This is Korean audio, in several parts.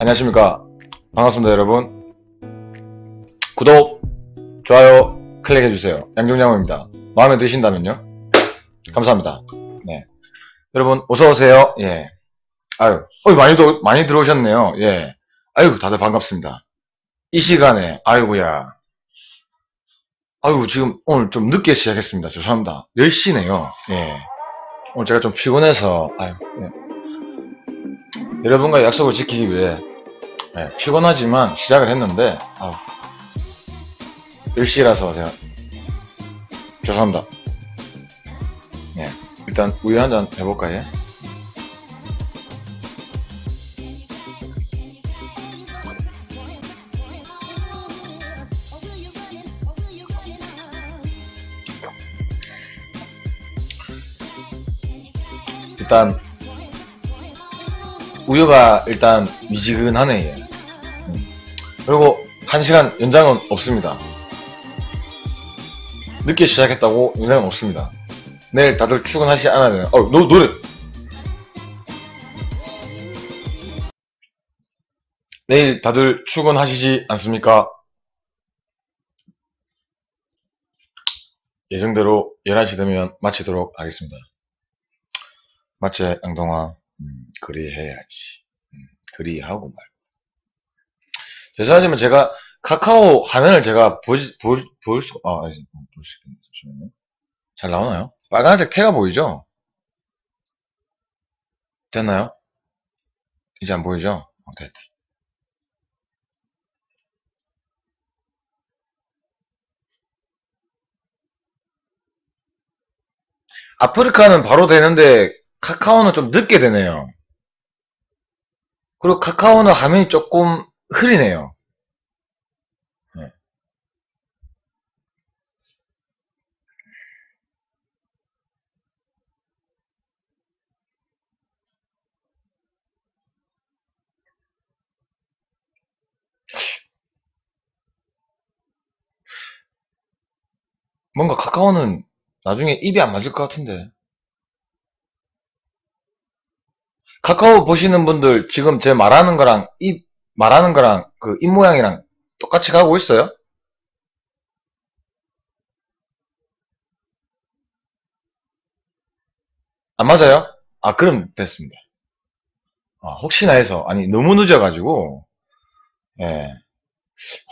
안녕하십니까. 반갑습니다, 여러분. 구독, 좋아요, 클릭해주세요. 양종양호입니다. 마음에 드신다면요? 감사합니다. 네. 여러분, 어서오세요. 예. 아유, 어 많이, 도, 많이 들어오셨네요. 예. 아유, 다들 반갑습니다. 이 시간에, 아이고야. 아유, 지금 오늘 좀 늦게 시작했습니다. 죄송합니다. 10시네요. 예. 오늘 제가 좀 피곤해서, 아유, 예. 여러분과 약속을 지키기 위해 예, 피곤하지만 시작을 했는데 아우, 10시라서 제가 죄송합니다. 예, 일단 우유 한 잔 해볼까요? 일단 우유가 일단 미지근하네 얘. 음. 그리고 1시간 연장은 없습니다. 늦게 시작했다고 연장은 없습니다. 내일 다들 출근하시지 않아야 되나? 어, 노, 노래! 내일 다들 출근하시지 않습니까? 예정대로 11시 되면 마치도록 하겠습니다. 마치 양동아 음, 그리해야지. 음, 그리하고 말고. 죄송하지만 제가 카카오 화면을 제가 보지, 보, 보일 수, 아, 볼수 있겠네. 잠시만요. 잘 나오나요? 빨간색 태가 보이죠? 됐나요? 이제 안 보이죠? 어, 됐다. 아프리카는 바로 되는데 카카오는 좀 늦게 되네요. 그리고 카카오는 화면이 조금 흐리네요. 네. 뭔가 카카오는 나중에 입이 안 맞을 것 같은데. 카카오 보시는 분들 지금 제 말하는 거랑 입 말하는 거랑 그 입 모양이랑 똑같이 가고 있어요? 안 맞아요? 아 그럼 됐습니다. 아, 혹시나 해서 아니 너무 늦어가지고 예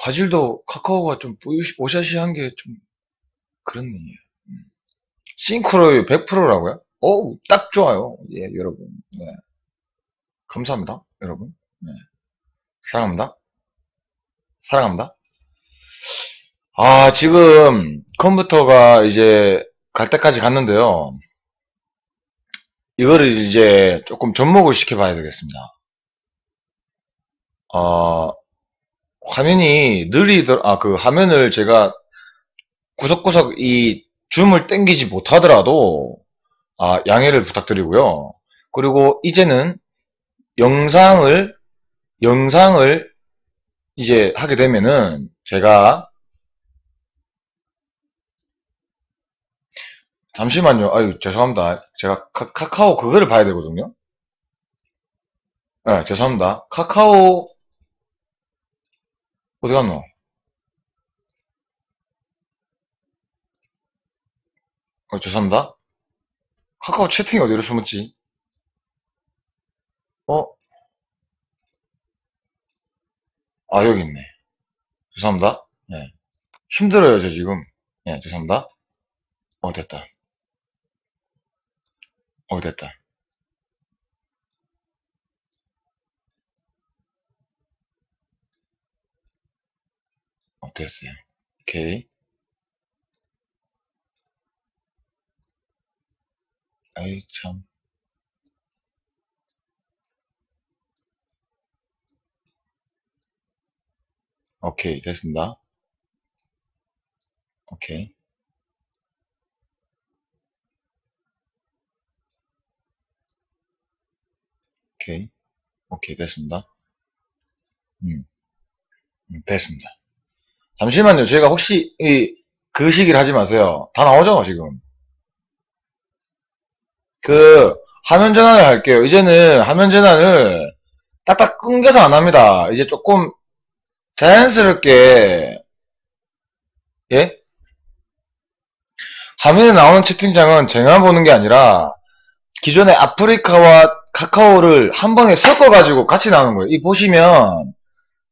화질도 카카오가 좀 보샤시한 게 좀 그렇네요. 음. 싱크로율 100%라고요? 어우 딱 좋아요. 예 여러분. 네. 감사합니다, 여러분. 네. 사랑합니다. 사랑합니다. 아, 지금 컴퓨터가 이제 갈 때까지 갔는데요. 이거를 이제 조금 접목을 시켜봐야 되겠습니다. 어, 화면이 느리더, 아, 그 화면을 제가 구석구석 이 줌을 땡기지 못하더라도, 아, 양해를 부탁드리고요. 그리고 이제는 영상을 영상을 이제 하게 되면은 제가 잠시만요. 아유 죄송합니다. 제가 카, 카오 그거를 봐야 되거든요. 네, 죄송합니다. 카카오 어디 갔노? 어, 죄송합니다. 카카오 채팅이 어디로 숨었지? 어? 아, 여기 있네. 죄송합니다. 네. 힘들어요, 저 지금. 네, 죄송합니다. 어, 됐다. 어, 됐다. 어, 됐어요. 오케이. 아이, 참. 오케이, 됐습니다. 오케이. 오케이. 오케이, 됐습니다. 음, 음, 됐습니다. 잠시만요. 제가 혹시 이, 그 시기를 하지 마세요. 다 나오죠, 지금. 그, 화면 전환을 할게요. 이제는 화면 전환을 딱딱 끊겨서 안 합니다. 이제 조금 자연스럽게 예? 화면에 나오는 채팅창은 제가 보는 게 아니라 기존의 아프리카와 카카오를 한 번에 섞어가지고 같이 나오는 거예요. 이 보시면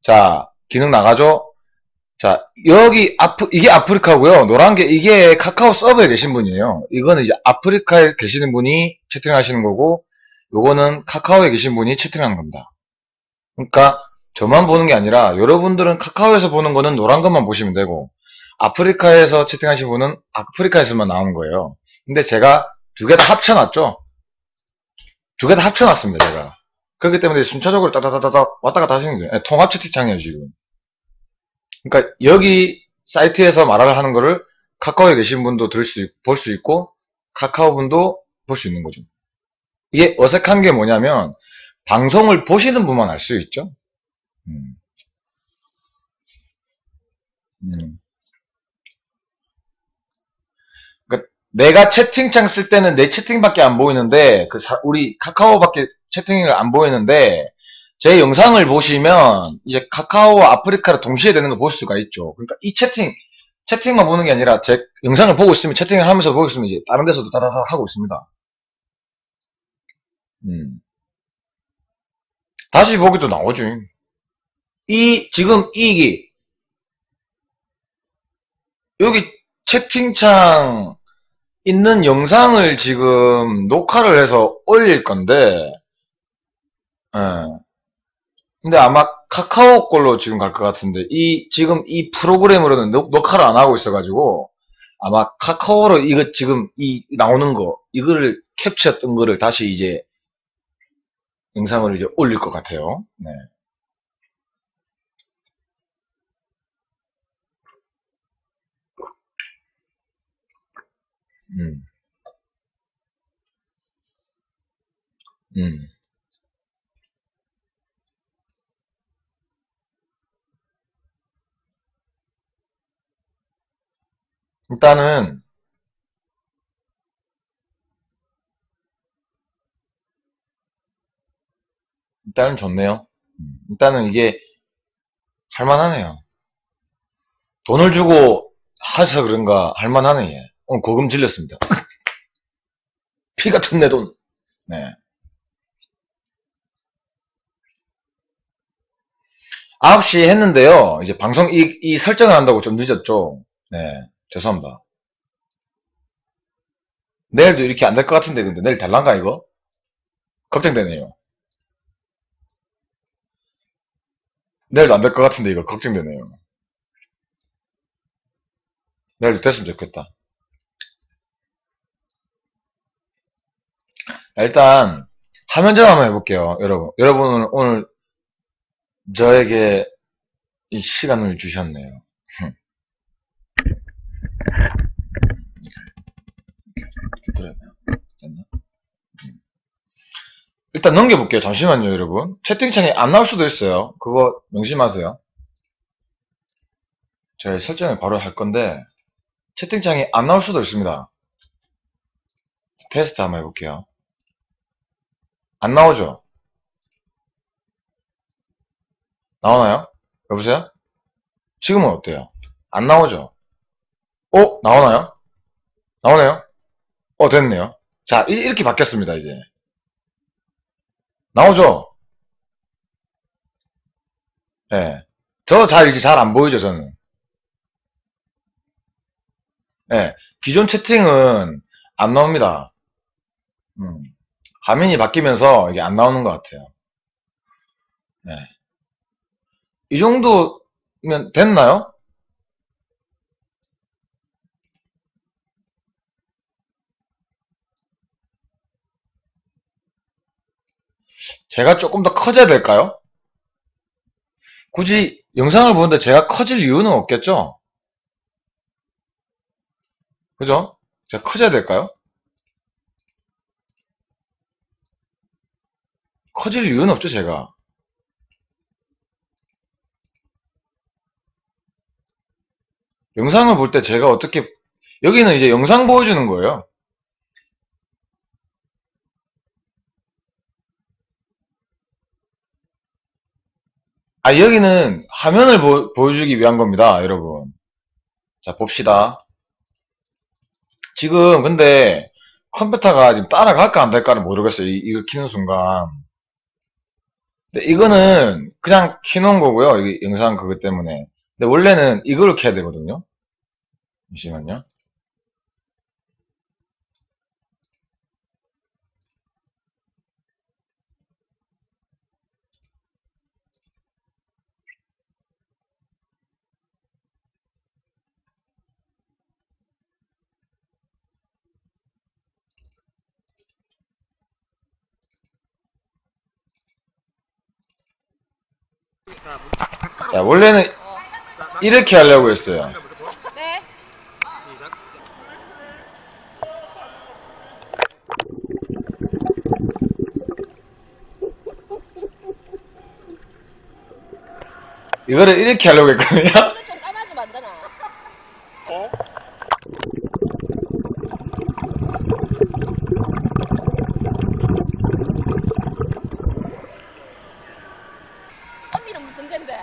자 기능 나가죠. 자 여기 아프 이게 아프리카고요. 노란 게 이게 카카오 서버에 계신 분이에요. 이거는 이제 아프리카에 계시는 분이 채팅하시는 거고 요거는 카카오에 계신 분이 채팅하는 겁니다. 그러니까 저만 보는 게 아니라 여러분들은 카카오에서 보는 거는 노란 것만 보시면 되고 아프리카에서 채팅하신 분은 아프리카에서만 나오는 거예요. 근데 제가 두 개 다 합쳐놨죠. 두 개 다 합쳐놨습니다, 제가. 그렇기 때문에 순차적으로 따다다다다 왔다 갔다 하시는 거예요. 네, 통합 채팅창이에요, 지금. 그러니까 여기 사이트에서 말을 하는 거를 카카오에 계신 분도 들을 수, 볼 수 있고 카카오 분도 볼 수 있는 거죠. 이게 어색한 게 뭐냐면 방송을 보시는 분만 알 수 있죠. 음. 음. 그러니까 내가 채팅창 쓸 때는 내 채팅밖에 안 보이는데 그 사- 우리 카카오밖에 채팅을 안 보이는데 제 영상을 보시면 이제 카카오와 아프리카를 동시에 되는 걸 볼 수가 있죠. 그러니까 이 채팅 채팅만 보는 게 아니라 제 영상을 보고 있으면 채팅을 하면서 보고 있으면 이제 다른 데서도 다다다 하고 있습니다. 음. 다시 보기도 나오죠. 이 지금 이기 여기 채팅창 있는 영상을 지금 녹화를 해서 올릴 건데, 예. 근데 아마 카카오 걸로 지금 갈 것 같은데, 이, 지금 이 프로그램으로는 녹, 녹화를 안 하고 있어가지고, 아마 카카오로 이거 지금 이 나오는 거, 이거를 캡처했던 거를 다시 이제 영상을 이제 올릴 것 같아요. 네. 음, 음. 일단은, 일단은 좋네요. 음, 일단은 이게 할만하네요. 돈을 주고 해서 그런가 할만하네, 얘. 오늘 고금 질렸습니다. 피 같은 내 돈. 네. 9시 했는데요. 이제 방송 이, 이 설정을 한다고 좀 늦었죠. 네. 죄송합니다. 내일도 이렇게 안 될 것 같은데, 근데 내일 달란가, 이거? 걱정되네요. 내일도 안 될 것 같은데, 이거 걱정되네요. 내일도 됐으면 좋겠다. 일단, 화면 전화 한번 해볼게요, 여러분. 여러분은 오늘 저에게 이 시간을 주셨네요. 음. 일단 넘겨볼게요. 잠시만요, 여러분. 채팅창에 안 나올 수도 있어요. 그거 명심하세요. 제가 설정을 바로 할 건데, 채팅창에 안 나올 수도 있습니다. 테스트 한번 해볼게요. 안 나오죠? 나오나요? 여보세요? 지금은 어때요? 안 나오죠? 어? 나오나요? 나오네요? 어, 됐네요. 자, 이- 이렇게 바뀌었습니다, 이제. 나오죠? 예. 저 잘, 이제 잘 안 보이죠, 저는. 예. 기존 채팅은 안 나옵니다. 음. 화면이 바뀌면서 이게 안 나오는 것 같아요. 예. 이 정도면 됐나요? 제가 조금 더 커져야 될까요? 굳이 영상을 보는데 제가 커질 이유는 없겠죠? 그죠? 제가 커져야 될까요? 커질 이유는 없죠, 제가. 영상을 볼 때 제가 어떻게, 여기는 이제 영상 보여주는 거예요. 아, 여기는 화면을 보, 보여주기 위한 겁니다, 여러분. 자, 봅시다. 지금, 근데, 컴퓨터가 지금 따라갈까 안 될까를 모르겠어요. 이, 이거 키는 순간. 근데 이거는 그냥 키놓은 거고요. 이 영상 그것 때문에. 근데 원래는 이걸 켜야 되거든요. 잠시만요. 자, 원래는 이렇게 하려고 했어요. 네. 이거를 이렇게 하려고 했거든요. 이거는 좀 까마지면 안 되나? 언니는 무슨 젠데?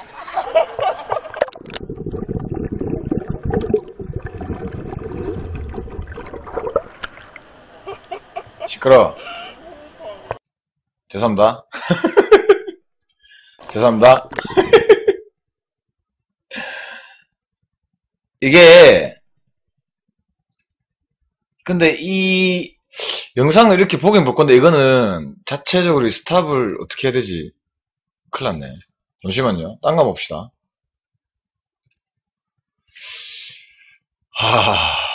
시끄러. 죄송합니다. 죄송합니다. 이게 근데 이 영상을 이렇게 보긴 볼 건데 이거는 자체적으로 이 스탑을 어떻게 해야 되지? 큰일 났네. 잠시만요. 딴 거 봅시다. 하...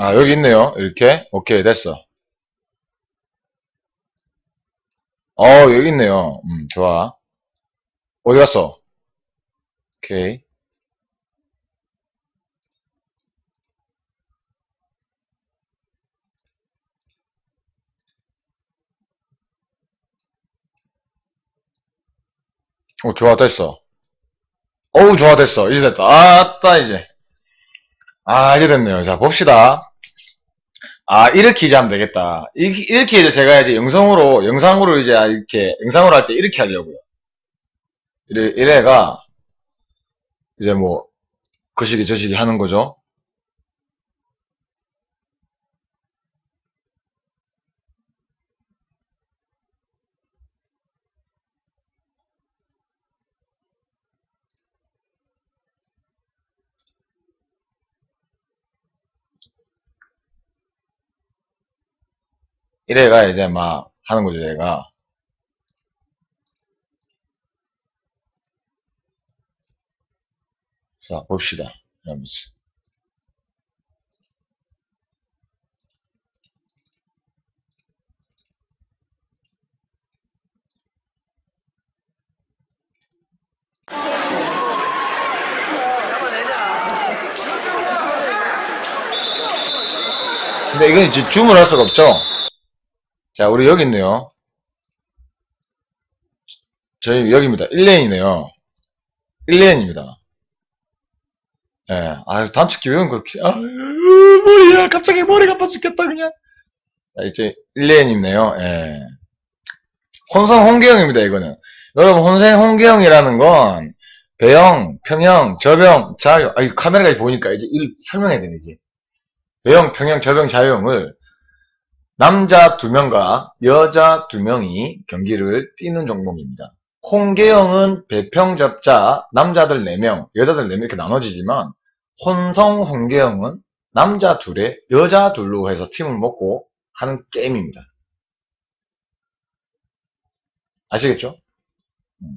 아, 여기 있네요. 이렇게. 오케이, 됐어. 어, 여기 있네요. 음, 좋아. 어디 갔어? 오케이. 오, 좋아, 됐어. 어우, 좋아, 됐어. 이제 됐다. 아따, 이제. 아, 이제 됐네요. 자, 봅시다. 아, 이렇게 이제 하면 되겠다. 이- 이렇게 이제 제가 이제 영상으로, 영상으로 이제 이렇게, 영상으로 할 때 이렇게 하려고요. 이래, 이래가, 이제 뭐, 그 시기, 저 시기 하는 거죠. 이래가 이제 막 하는 거죠, 얘가. 자, 봅시다. 이러면서. 근데 이건 이제 줌을 할 수가 없죠? 자, 우리 여기 있네요. 저희 여기입니다. 1레인이네요. 1레인입니다. 예, 아, 단축키 외운 거, 아, 머리야, 갑자기 머리가 아파 죽겠다, 그냥. 자, 이제 1레인이네요. 예. 혼성 홍계형입니다, 이거는. 여러분, 혼성 홍계형이라는 건, 배형, 평형, 저병, 자형, 아, 이 카메라까지 보니까 이제 일 설명해야 되네, 이제. 배형, 평형, 저병, 자형을 남자 두 명과 여자 두 명이 경기를 뛰는 종목입니다. 홍계형은 배평접자 남자들 4명, 여자들 4명 이렇게 나눠지지만 혼성 홍계형은 남자 둘에 여자 둘로 해서 팀을 먹고 하는 게임입니다. 아시겠죠? 음.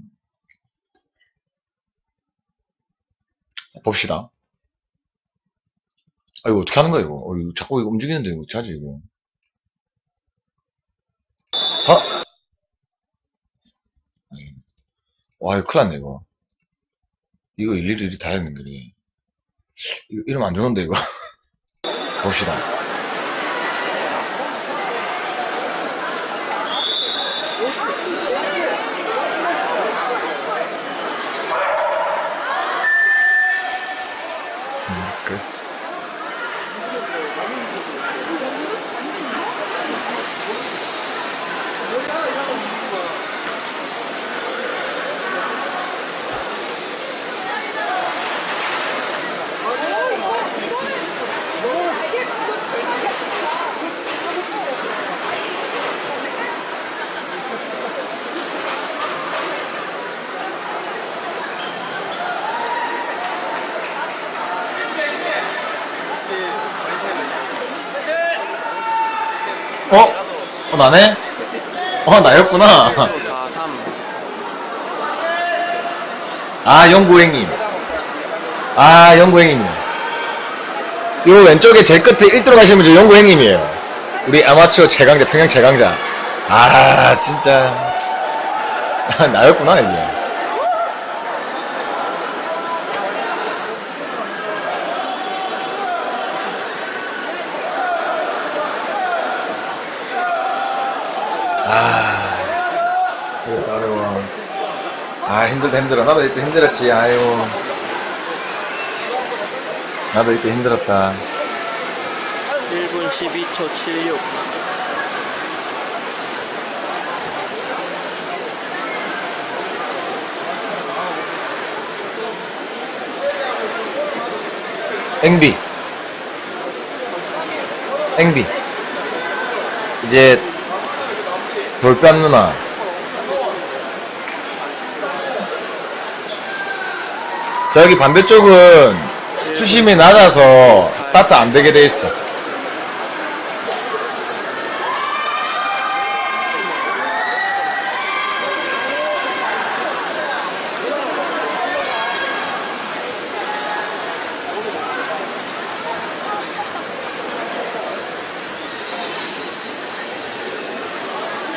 자, 봅시다. 아, 이거 어떻게 하는 거야, 이거? 어, 이거 자꾸 이거 움직이는데, 이거 어떻게 하지, 이거? 어? 아니, 와, 이거 큰일 났네, 이거. 이거 일일이 다 했는 거니. 이거 이러면 안 되는데, 이거. 봅시다. 음, 그랬어. 어? 어, 나네? 어, 나였구나. 43 아, 영구행님. 아, 영구행님. 요 왼쪽에 제일 끝에 1등으로 가시는 분이 영구행님이에요. 우리 아마추어 최강자, 평양 최강자. 아, 진짜. 아, 나였구나, 이게. 아, 이거 어려워. 아, 힘들어. 나도 이때 힘들었지, 아유. 나도 이때 힘들었다. 1분 12초 76 앵비. 앵비. 이제, 돌뺨 누나. 저기 반대쪽은 수심이 낮아서 스타트 안 되게 돼 있어.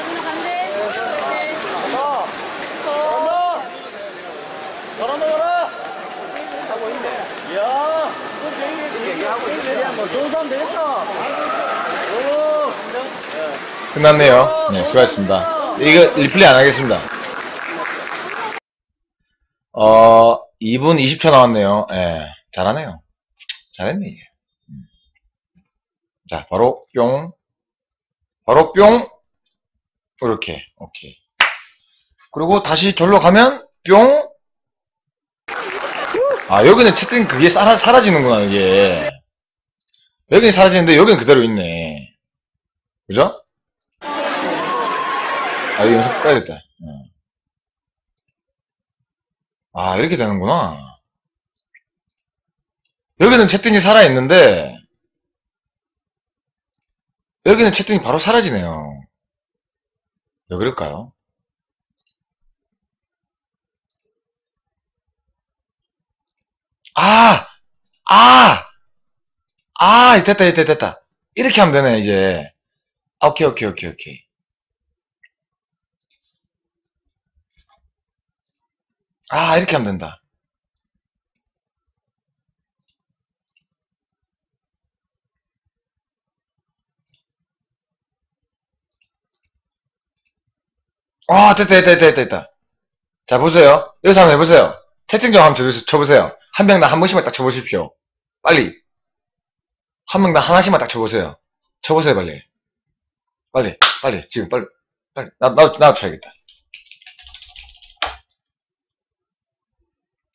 누나 간대. 네. 잘한다 잘하 하고 있네 이야 얘기하고 있네 뭐 좋은 사람 되겠다 오 끝났네요. 네, 수고하셨습니다. 이거 리플레이 안 하겠습니다. 어, 2분 20초 나왔네요. 예, 잘하네요. 잘했네, 이게. 음. 자, 바로 뿅. 바로 뿅. 이렇게, 오케이. 그리고 다시 절로 가면 뿅. 아, 여기는 채팅 그게 사라, 사라지는구나, 이게. 여기는 사라지는데 여기는 그대로 있네. 그죠? 아, 이거 연습 까야겠다. 어. 아, 이렇게 되는구나. 여기는 채팅이 살아있는데, 여기는 채팅이 바로 사라지네요. 왜 그럴까요? 아! 아! 아, 됐다, 됐다, 됐다. 이렇게 하면 되네, 이제. 아, 오케이, 오케이, 오케이, 오케이. 아, 이렇게 하면 된다. 아, 됐다, 됐다, 됐다, 됐다. 자, 보세요. 여기서 한번 해보세요. 채팅 좀 한번. 쳐보세요. 한 명당 한 번씩만 딱 쳐보십시오. 빨리. 한 명당 하나씩만 딱 쳐보세요. 쳐보세요, 빨리. 빨리, 빨리, 지금, 빨리. 빨리. 나, 나, 나도 쳐야겠다.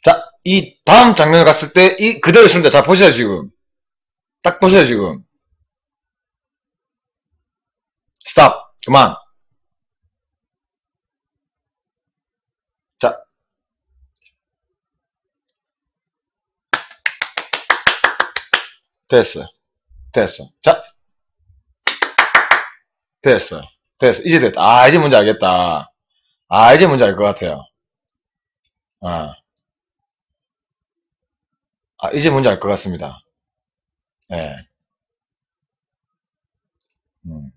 자, 이 다음 장면을 갔을 때, 이, 그대로 있습니다. 자, 보세요, 지금. 딱 보세요, 지금. 스탑. 그만. 자. 됐어요. 됐어. 자. 됐어요. 됐어. 이제 됐다. 아, 이제 뭔지 알겠다. 아, 이제 뭔지 알 것 같아요. 아. 아, 이제 뭔지 알 것 같습니다. 예. 음.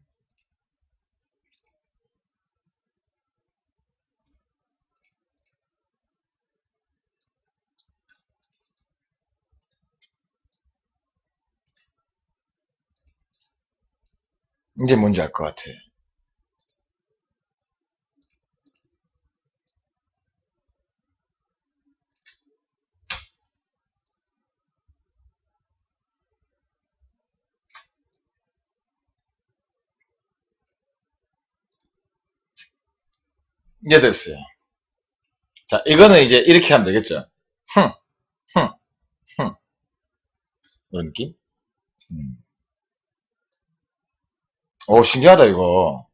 이제 뭔지 알 것 같아. 이제 됐어요. 자, 이거는 이제 이렇게 하면 되겠죠. 흥, 흥, 흥. 이런 느낌? 음. 오, 신기하다, 이거.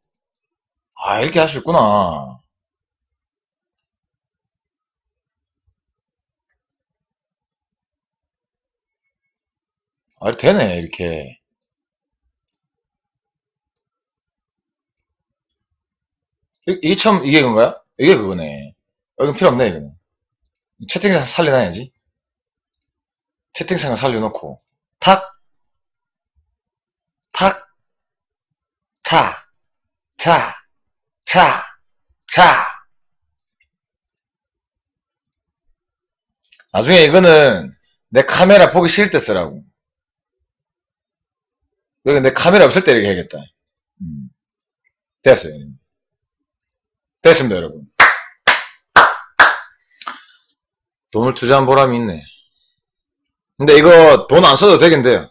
아, 이렇게 있구나. 아, 되네, 이렇게. 이- 이게 처음, 이게 그건가요? 이게 그거네. 어, 이건 필요 없네, 이거는. 채팅창 살려놔야지. 채팅창 살려놓고, 탁, 탁, 차, 차, 차, 차. 나중에 이거는 내 카메라 보기 싫을 때 쓰라고. 여기 내 카메라 없을 때 이렇게 해야겠다. 음. 됐어요. 됐습니다, 여러분. 돈을 투자한 보람이 있네. 근데 이거 돈 안 써도 되긴 돼요.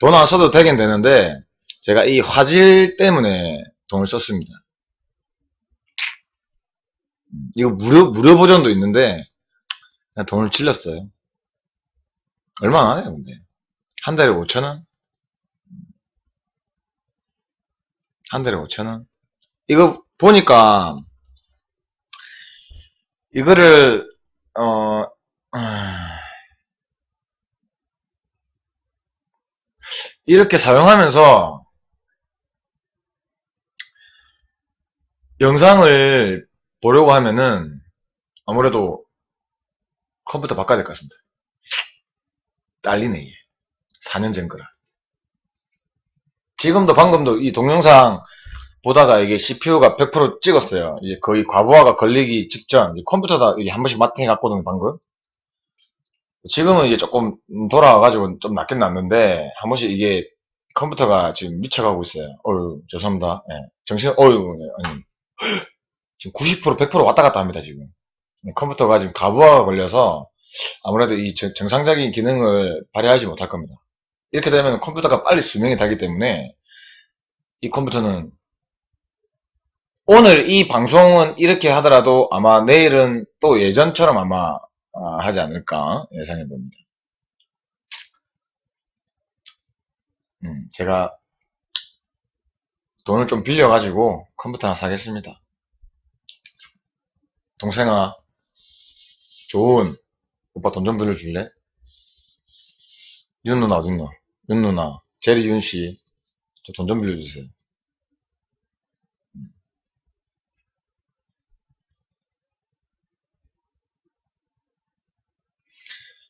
돈 안 써도 되긴 되는데, 제가 이 화질 때문에 돈을 썼습니다. 음, 이거 무료, 무료 버전도 있는데, 그냥 돈을 질렀어요. 얼마나 하네요, 근데. 한 달에 5천원? 한 달에 5천원? 이거 보니까, 이거를, 어, 아, 이렇게 사용하면서, 영상을 보려고 하면은 아무래도 컴퓨터 바꿔야 될 것 같습니다. 딸리네, 이게. 4년 전 거라. 지금도 방금도 이 동영상 보다가 이게 CPU가 100% 찍었어요. 이제 거의 과부하가 걸리기 직전, 이제 컴퓨터다 이게 한 번씩 마팅해 갔거든요, 방금. 지금은 이제 조금 돌아와가지고 좀 낫긴 낫는데, 한 번씩 이게 컴퓨터가 지금 미쳐가고 있어요. 어유 죄송합니다. 예. 정신, 어유 아니. 지금 90% 100% 왔다 갔다 합니다, 지금. 컴퓨터가 지금 가부하가 걸려서 아무래도 이 정- 정상적인 기능을 발휘하지 못할 겁니다. 이렇게 되면 컴퓨터가 빨리 수명이 되기 때문에 이 컴퓨터는 오늘 이 방송은 이렇게 하더라도 아마 내일은 또 예전처럼 아마 아, 하지 않을까 예상해 봅니다. 음, 제가 돈을 좀 빌려가지고 컴퓨터 하나 사겠습니다. 동생아, 좋은 오빠 돈 좀 빌려줄래? 윤 누나 어딨노? 윤 누나, 제리 윤 씨, 저 돈 좀 빌려주세요.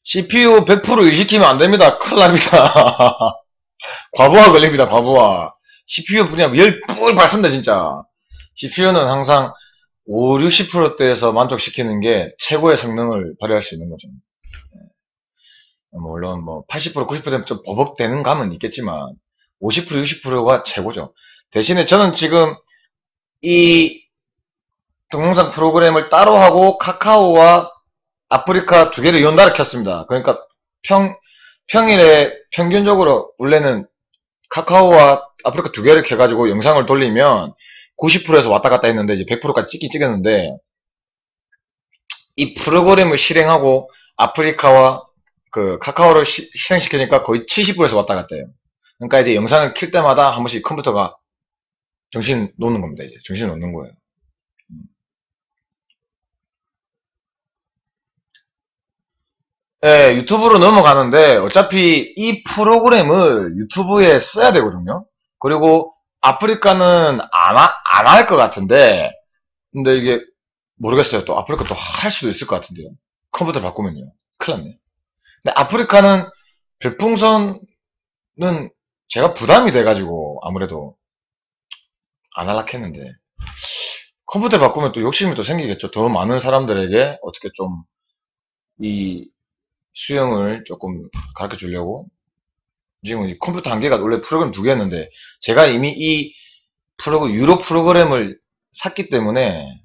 CPU 100% 일시키면 안 됩니다. 큰일 납니다. 과부하 걸립니다, 과부하. CPU 그냥 열불 받습니다, 진짜. CPU는 항상 5, 60%대에서 만족시키는 게 최고의 성능을 발휘할 수 있는 거죠. 예. 물론 뭐 80%, 90%되면 좀 버벅대는 감은 있겠지만 50%, 60%가 최고죠. 대신에 저는 지금 이 동영상 프로그램을 따로 하고 카카오와 아프리카 두 개를 연달아 켰습니다. 그러니까 평, 평일에 평균적으로 원래는 카카오와 아프리카 두 개를 켜가지고 영상을 돌리면 90%에서 왔다 갔다 했는데 이제 100%까지 찍긴 찍었는데 이 프로그램을 실행하고 아프리카와 그 카카오를 시, 실행시키니까 거의 70%에서 왔다 갔다 해요. 그러니까 이제 영상을 킬 때마다 한 번씩 컴퓨터가 정신 놓는 겁니다. 이제 정신 놓는 거예요. 예, 유튜브로 넘어가는데 어차피 이 프로그램을 유튜브에 써야 되거든요. 그리고 아프리카는 안 할 것 같은데 근데 이게 모르겠어요. 또 아프리카 또 할 수도 있을 것 같은데요. 컴퓨터 바꾸면요. 큰일 났네. 근데 아프리카는 별풍선은 제가 부담이 돼가지고 아무래도 안 할락 했는데 컴퓨터 바꾸면 또 욕심이 또 생기겠죠. 더 많은 사람들에게 어떻게 좀 이 수영을 조금 가르쳐 주려고 지금 이 컴퓨터 한 개가 원래 프로그램 두 개였는데 제가 이미 이 프로그램 유로 프로그램을 샀기 때문에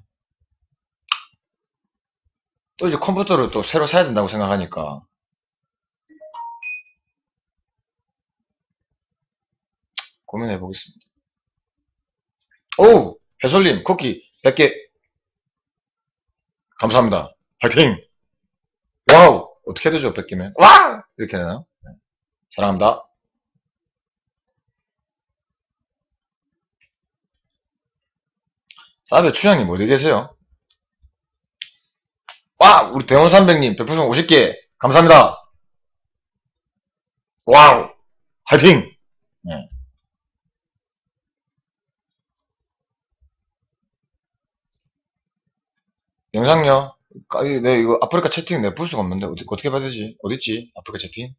또 이제 컴퓨터를 또 새로 사야 된다고 생각하니까 고민해 보겠습니다. 오! 해솔님, 쿠키 100개. 감사합니다. 파이팅! 와우! 어떻게 되죠, 100개면? 와! 이렇게 되나요? 네. 사랑합니다. 사베 추장님 어디 계세요? 와! 우리 대원 300님, 별풍선 50개. 감사합니다. 와우! 파이팅! 네. 영상요? 아, 이- 내 이거 아프리카 채팅 내가 볼 수가 없는데 어디, 어떻게 봐야 되지? 어딨지? 아프리카 채팅?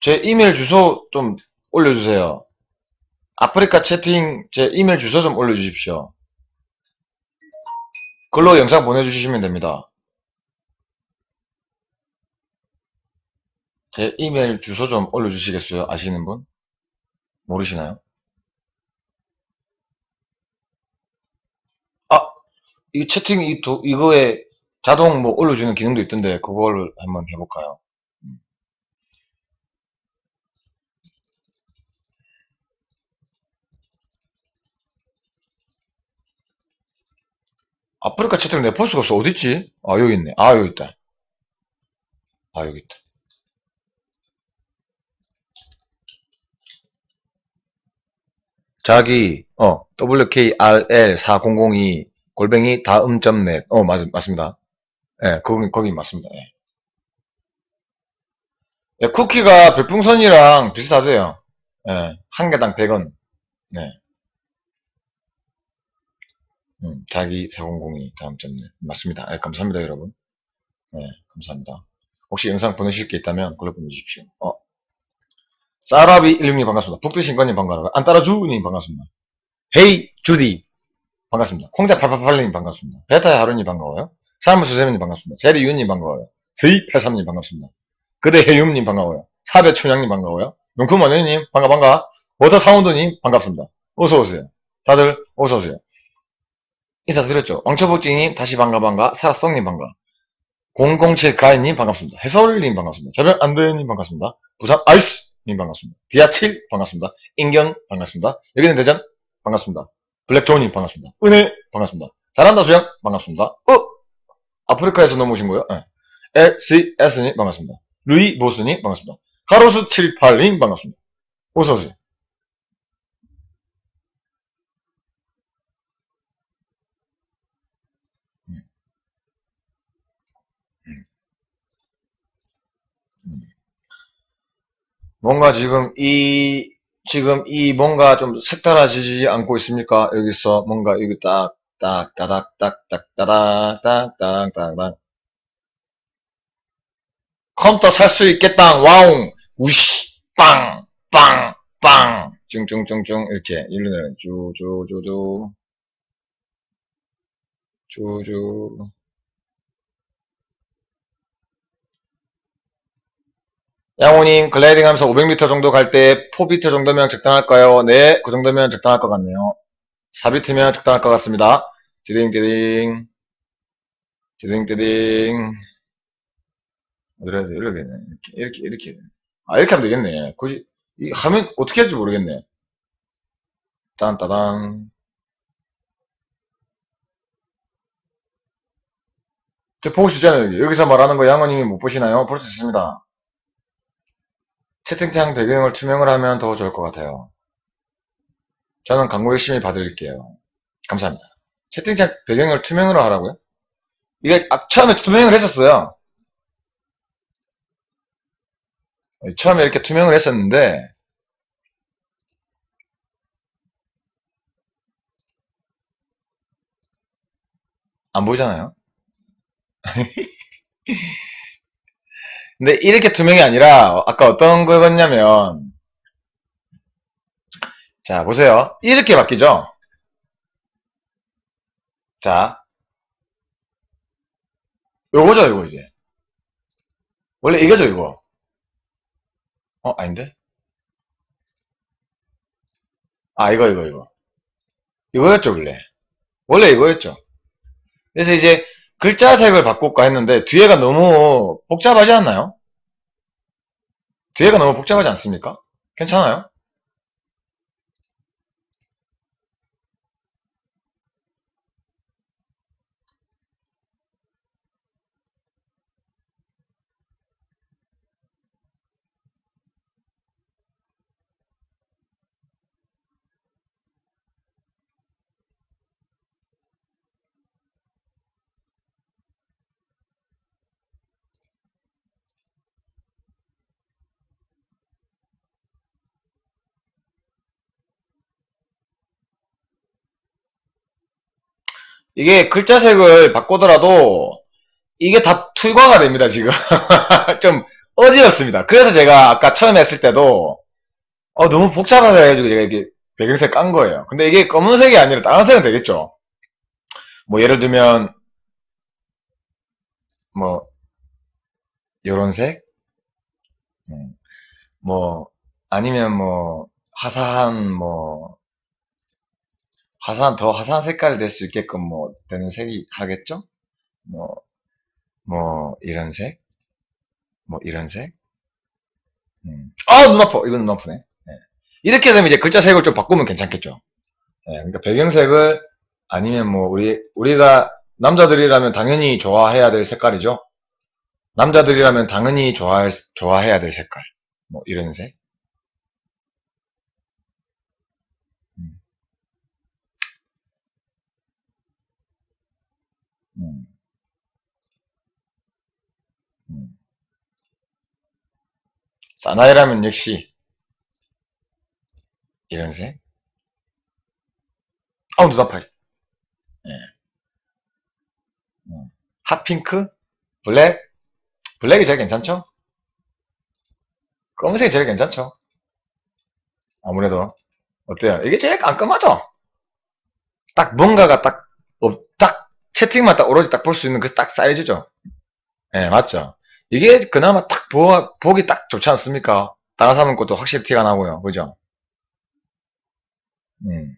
제 이메일 주소 좀 올려주세요. 아프리카 채팅 제 이메일 주소 좀 올려주십시오. 글로 영상 보내주시면 됩니다. 제 이메일 주소 좀 올려주시겠어요? 아시는 분? 모르시나요? 아, 이 채팅, 이 도, 이거에 자동 뭐 올려주는 기능도 있던데, 그걸 한번 해볼까요? 음. 아프리카 채팅 내가 볼 수가 없어. 어딨지? 아, 여기 있네. 아, 여기 있다. 아, 여기 있다. 자기, 어, WKRL4002 골뱅이 다음.net. 어, 맞, 맞습니다. 예, 거기, 거기 맞습니다. 예. 예, 쿠키가 별풍선이랑 비슷하대요. 예, 한 개당 100원. 네. 음, 자기 4002 다음.net. 맞습니다. 예, 감사합니다, 여러분. 네, 감사합니다. 혹시 영상 보내실 게 있다면 글로 보내주십시오. 어, 사라비 16님 반갑습니다. 북두신권님 반가워요. 안따라주님 반갑습니다. 헤이 주디 반갑습니다. 콩자 8888님 반갑습니다. 베타 하루님 반가워요. 사무 수세미님 반갑습니다. 제리윤님 반가워요. 스이83님 반갑습니다. 그대 해윤님 반가워요. 사배춘향님 반가워요. 용크머니님 반가 반가. 워터사운드님 반갑습니다. 어서오세요. 다들 어서오세요. 인사드렸죠. 왕초복지님 다시 반가 반가. 사라성님 반가. 007 가인님 반갑습니다. 해설님 반갑습니다. 자변 안대님 반갑습니다. 부산 아이스 님 반갑습니다. 디아7 반갑습니다. 인견 반갑습니다. 여기는 대전 반갑습니다. 블랙존님 반갑습니다. 은혜 반갑습니다. 잘한다 수영 반갑습니다. 어? 아프리카에서 넘어오신 거예요? 네. LCS님 반갑습니다. 루이 보스님 반갑습니다. 가로수 78님 반갑습니다. 어서오세요. 뭔가 지금 이, 지금 이 뭔가 좀 색달라지지 않고 있습니까? 여기서 뭔가 여기 딱, 딱, 따닥, 딱, 딱, 따닥, 딱, 딱, 딱, 딱. 컴퓨터 살 수 있겠다, 와웅, 우시, 빵, 빵, 빵, 쭝쭝쭝쭝, 이렇게, 일로 내려. 쭈, 쭈. 양호님, 글라이딩 하면서 500m 정도 갈 때 4비트 정도면 적당할까요? 네, 그 정도면 적당할 것 같네요. 4비트면 적당할 것 같습니다. 디딩디딩. 디딩디딩. 어디로 해서 이렇게, 이렇게, 이렇게. 아, 이렇게 하면 되겠네. 굳이, 이 하면 어떻게 할지 모르겠네. 딴따단. 저 보고 싶잖아요, 여기. 여기서 말하는 거 양호님이 못 보시나요? 볼 수 있습니다. 채팅창 배경을 투명을 하면 더 좋을 것 같아요. 저는 광고 열심히 봐드릴게요. 감사합니다. 채팅창 배경을 투명으로 하라고요? 이게 아, 처음에 투명을 했었어요. 처음에 이렇게 투명을 했었는데 안 보이잖아요. 근데 이렇게 투명이 아니라 아까 어떤 거였냐면 자 보세요. 이렇게 바뀌죠? 자 요거죠 요거 이제. 원래 이거죠 이거. 어 아닌데? 아 이거 이거 이거. 이거였죠 원래. 원래 이거였죠. 그래서 이제 글자 색을 바꿀까 했는데 뒤에가 너무 복잡하지 않나요? 뒤에가 너무 복잡하지 않습니까? 괜찮아요? 이게 글자색을 바꾸더라도 이게 다 투과가 됩니다 지금. 좀 어지럽습니다. 그래서 제가 아까 처음에 했을 때도 어, 너무 복잡하다 해가지고 제가 이게 배경색 깐 거예요. 근데 이게 검은색이 아니라 다른 색은 되겠죠. 뭐 예를 들면 뭐 요런 색? 음, 뭐 아니면 뭐 화사한 뭐 화사한, 더 화사한 색깔이 될수 있게끔 뭐, 되는 색이 하겠죠? 뭐, 뭐, 이런 색? 뭐, 이런 색? 음. 아, 눈 아파! 이건 눈 아프네. 네. 이렇게 되면 이제 글자 색을 좀 바꾸면 괜찮겠죠? 네, 그러니까 배경색을, 아니면 뭐, 우리, 우리가, 남자들이라면 당연히 좋아해야 될 색깔이죠? 남자들이라면 당연히 좋아해, 좋아해야 될 색깔. 뭐, 이런 색. 사나이라면 역시 이런 색. 아우 눈 아파. 예. 음. 핫핑크, 블랙, 블랙이 제일 괜찮죠? 검은색이 제일 괜찮죠? 아무래도 어때요? 이게 제일 깔끔하죠? 딱 뭔가가 딱, 어, 딱 채팅만 딱 오로지 딱 볼 수 있는 그 딱 사이즈죠. 예, 네, 맞죠. 이게 그나마 딱 보, 보기 딱 좋지 않습니까? 사람 것도 확실히 티가 나고요. 그죠? 음,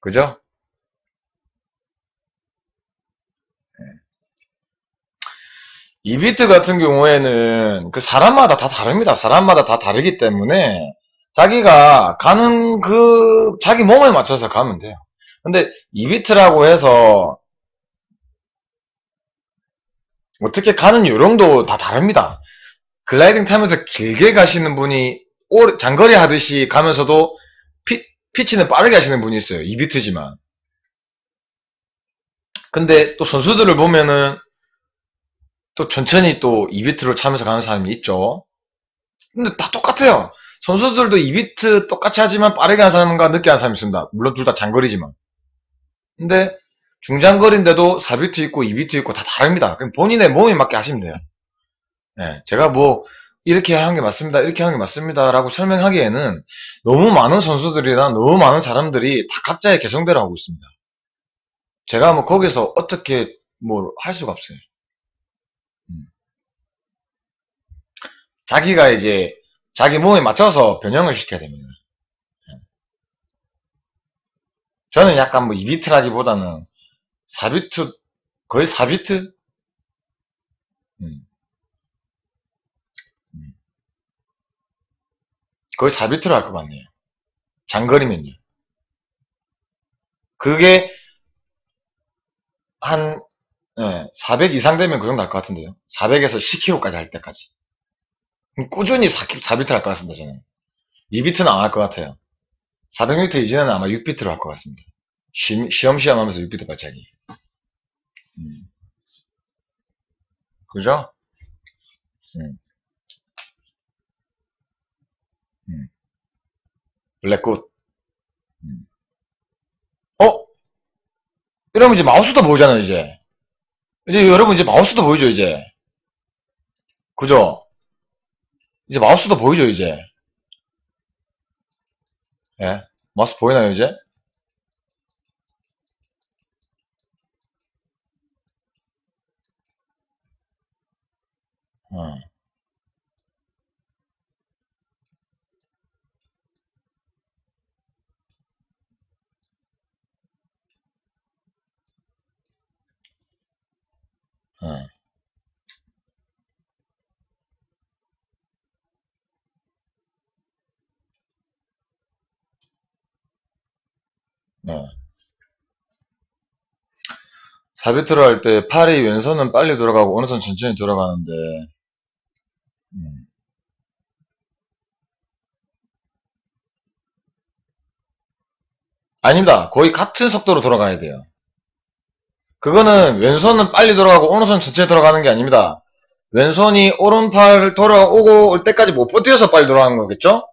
그죠? 네. 이 비트 같은 경우에는 그 사람마다 다 다릅니다. 사람마다 다 다르기 때문에 자기가 가는 그 자기 몸에 맞춰서 가면 돼요. 근데 이 비트라고 해서 어떻게 가는 요령도 다 다릅니다. 글라이딩 타면서 길게 가시는 분이 장거리 하듯이 가면서도 피, 피치는 빠르게 하시는 분이 있어요. 2비트지만. 근데 또 선수들을 보면은 또 천천히 또 2비트로 차면서 가는 사람이 있죠. 근데 다 똑같아요. 선수들도 2비트 똑같이 하지만 빠르게 하는 사람과 늦게 하는 사람이 있습니다. 물론 둘 다 장거리지만. 근데 중장거리인데도 4비트 있고 2비트 있고 다 다릅니다. 그럼 본인의 몸에 맞게 하시면 돼요. 예, 제가 뭐 이렇게 하는 게 맞습니다. 이렇게 하는 게 맞습니다. 라고 설명하기에는 너무 많은 선수들이나 너무 많은 사람들이 다 각자의 개성대로 하고 있습니다. 제가 뭐 거기서 어떻게 뭐 할 수가 없어요. 음. 자기가 이제 자기 몸에 맞춰서 변형을 시켜야 됩니다. 예. 저는 약간 뭐 2비트라기보다는 4비트, 거의 4비트? 음. 음. 거의 4비트로 할 것 같네요. 장거리면요. 그게 한 예, 400 이상 되면 그 정도 할것 같은데요. 400에서 10km까지 할 때까지. 꾸준히 4, 4비트 할 것 같습니다, 저는. 2비트는 안 할 것 같아요. 400m 이전에는 아마 6비트로 할 것 같습니다. 쉬, 쉬엄쉬엄 하면서 6비트 발차기. 음. 그죠? 음. 음. 블랙굿. 음. 어? 이러면 이제 마우스도 보이잖아요, 이제. 이제 여러분 이제 마우스도 보이죠, 이제. 그죠? 이제 마우스도 보이죠, 이제. 예. 마우스 보이나요, 이제? 어. 어. 네. 4비트로 할때 팔이 왼손은 빨리 돌아가고 오른손 천천히 돌아가는데 음. 아닙니다. 거의 같은 속도로 돌아가야 돼요. 그거는 왼손은 빨리 돌아가고 오른손 천천히 돌아가는 게 아닙니다. 왼손이 오른팔 돌아오고 올 때까지 못 버텨서 빨리 돌아가는 거겠죠?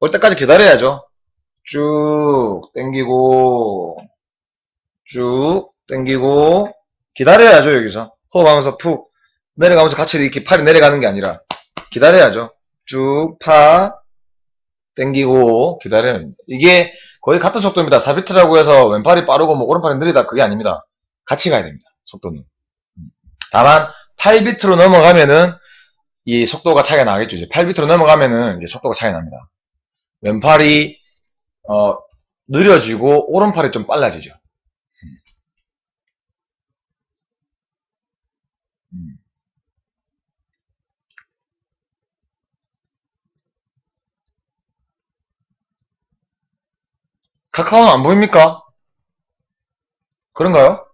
올 때까지 기다려야죠. 쭉 당기고 쭉 당기고 기다려야죠 여기서 호흡하면서 푹 내려가면서 같이 이렇게 팔이 내려가는 게 아니라 기다려야죠. 쭉파 당기고 기다려야 합니다. 이게 거의 같은 속도입니다. 4비트라고 해서 왼팔이 빠르고 뭐 오른팔이 느리다 그게 아닙니다. 같이 가야 됩니다. 속도는. 다만 8비트로 넘어가면은 이 속도가 차이가 나겠죠. 이제 8비트로 넘어가면은 이제 속도가 차이 납니다. 왼팔이 어, 느려지고 오른팔이 좀 빨라지죠. 카카오는 안 보입니까? 그런가요?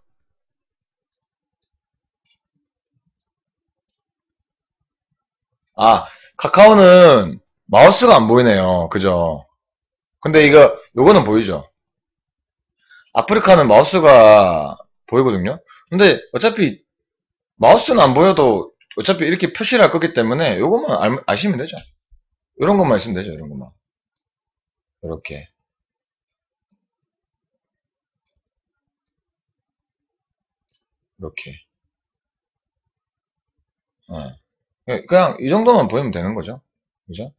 아, 카카오는 마우스가 안 보이네요. 그죠? 근데 이거, 요거는 보이죠? 아프리카는 마우스가 보이거든요? 근데 어차피 마우스는 안 보여도 어차피 이렇게 표시를 할 거기 때문에 요것만 알, 아시면 되죠. 이런 것만 있으면 되죠. 이런 것만. 이렇게. 이렇게. 어. 그냥 이 정도만 보이면 되는 거죠. 그죠?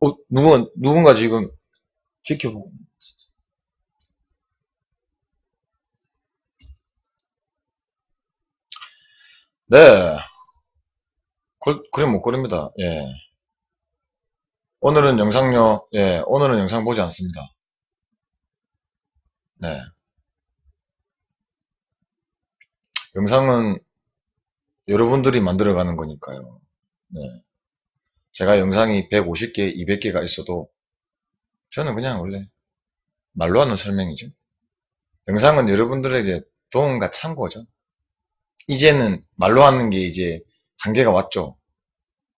어, 누군, 누군가 지금 지켜보고. 네. 그, 그래 못 그립니다. 예. 오늘은 영상요, 예, 오늘은 영상 보지 않습니다. 네. 영상은 여러분들이 만들어가는 거니까요. 네. 제가 영상이 150개, 200개가 있어도 저는 그냥 원래 말로 하는 설명이죠. 영상은 여러분들에게 도움과 참고죠. 이제는 말로 하는 게 이제 한계가 왔죠.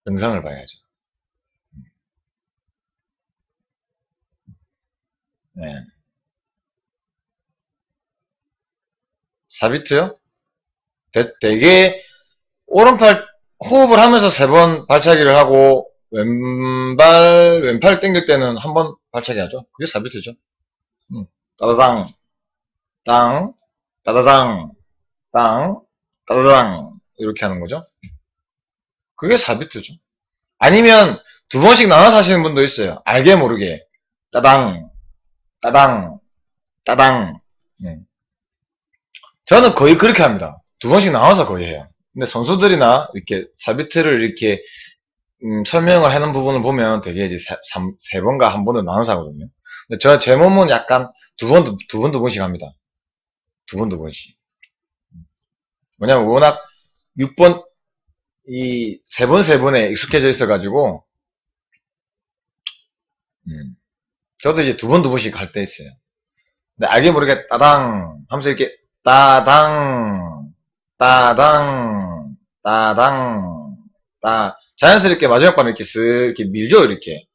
영상을 봐야죠. 네. 4비트요? 대, 되게 오른팔 호흡을 하면서 세 번 발차기를 하고 왼발 왼팔 당길 때는 한 번 발차기 하죠. 그게 4비트죠. 음, 따다당 땅 따다당 땅 따다당 이렇게 하는 거죠. 그게 4비트죠. 아니면 두 번씩 나눠서 하시는 분도 있어요. 알게 모르게 따당 따당 따당 음. 저는 거의 그렇게 합니다. 두 번씩 나눠서 거의 해요. 근데 선수들이나 이렇게 4비트를 이렇게 음, 설명을 하는 부분을 보면 되게 이제 세 번과 한 번을 나눠서 하거든요. 근데 저, 제 몸은 약간 두 번, 두, 두 번, 두 번씩 합니다. 두 번, 두 번씩. 왜냐면 워낙 6번, 이, 세 번, 세 번에 익숙해져 있어가지고, 음, 저도 이제 두 번, 두 번씩 할때 있어요. 근데 알게 모르게 따당 하면서 이렇게 따당, 따당, 따당, 따, 자연스럽게 마지막 반을 이렇게 쓱 이렇게 밀죠, 이렇게.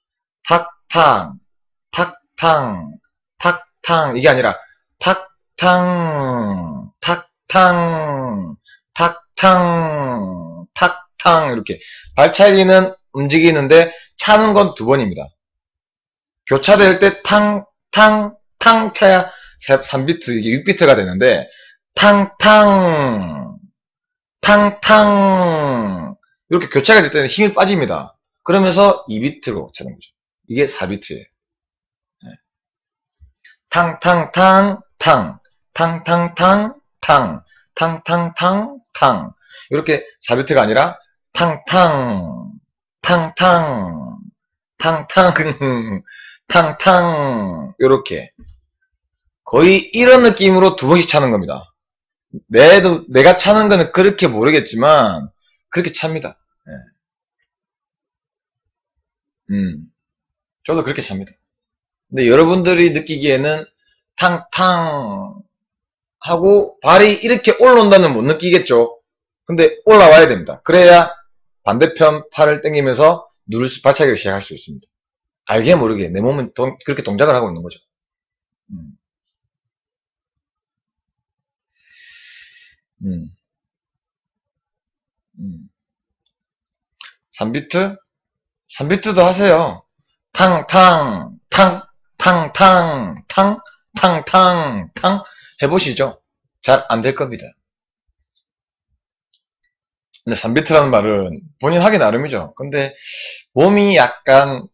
탁탕, 탁탕, 탁탕, 이게 아니라 탁탕, 탁탕, 탁 탕, 탁 탕, 이렇게. 발차기는 움직이는데 차는 건 두 번입니다. 교차될 때 탕, 탕, 탕 차야 3비트, 이게 6비트가 되는데, 탕 탕, 탕 탕, 이렇게 교차가 될 때는 힘이 빠집니다. 그러면서 2비트로 차는 거죠. 이게 4비트예요. 탕 탕 탕, 탕, 탕 탕 탕, 탕, 탕탕탕, 탕. 이렇게 4비트가 아니라 탕탕, 탕탕, 탕탕, 탕탕, 이렇게. 거의 이런 느낌으로 두 번씩 차는 겁니다. 내도, 내가 차는 거는 그렇게 모르겠지만, 그렇게 찹니다. 예. 음. 저도 그렇게 찹니다. 근데 여러분들이 느끼기에는 탕탕 하고 발이 이렇게 올라온다는 못 느끼겠죠. 근데 올라와야 됩니다. 그래야 반대편 팔을 당기면서 누를 수, 발차기를 시작할 수 있습니다. 알게 모르게 내 몸은 동- 그렇게 동작을 하고 있는 거죠. 음. 음. 음. 3비트? 3비트도 하세요. 탕, 탕, 탕, 탕, 탕, 탕, 탕, 탕, 탕. 해보시죠. 잘 안 될 겁니다. 근데 3비트라는 말은 본인 하기 나름이죠. 근데 몸이 약간,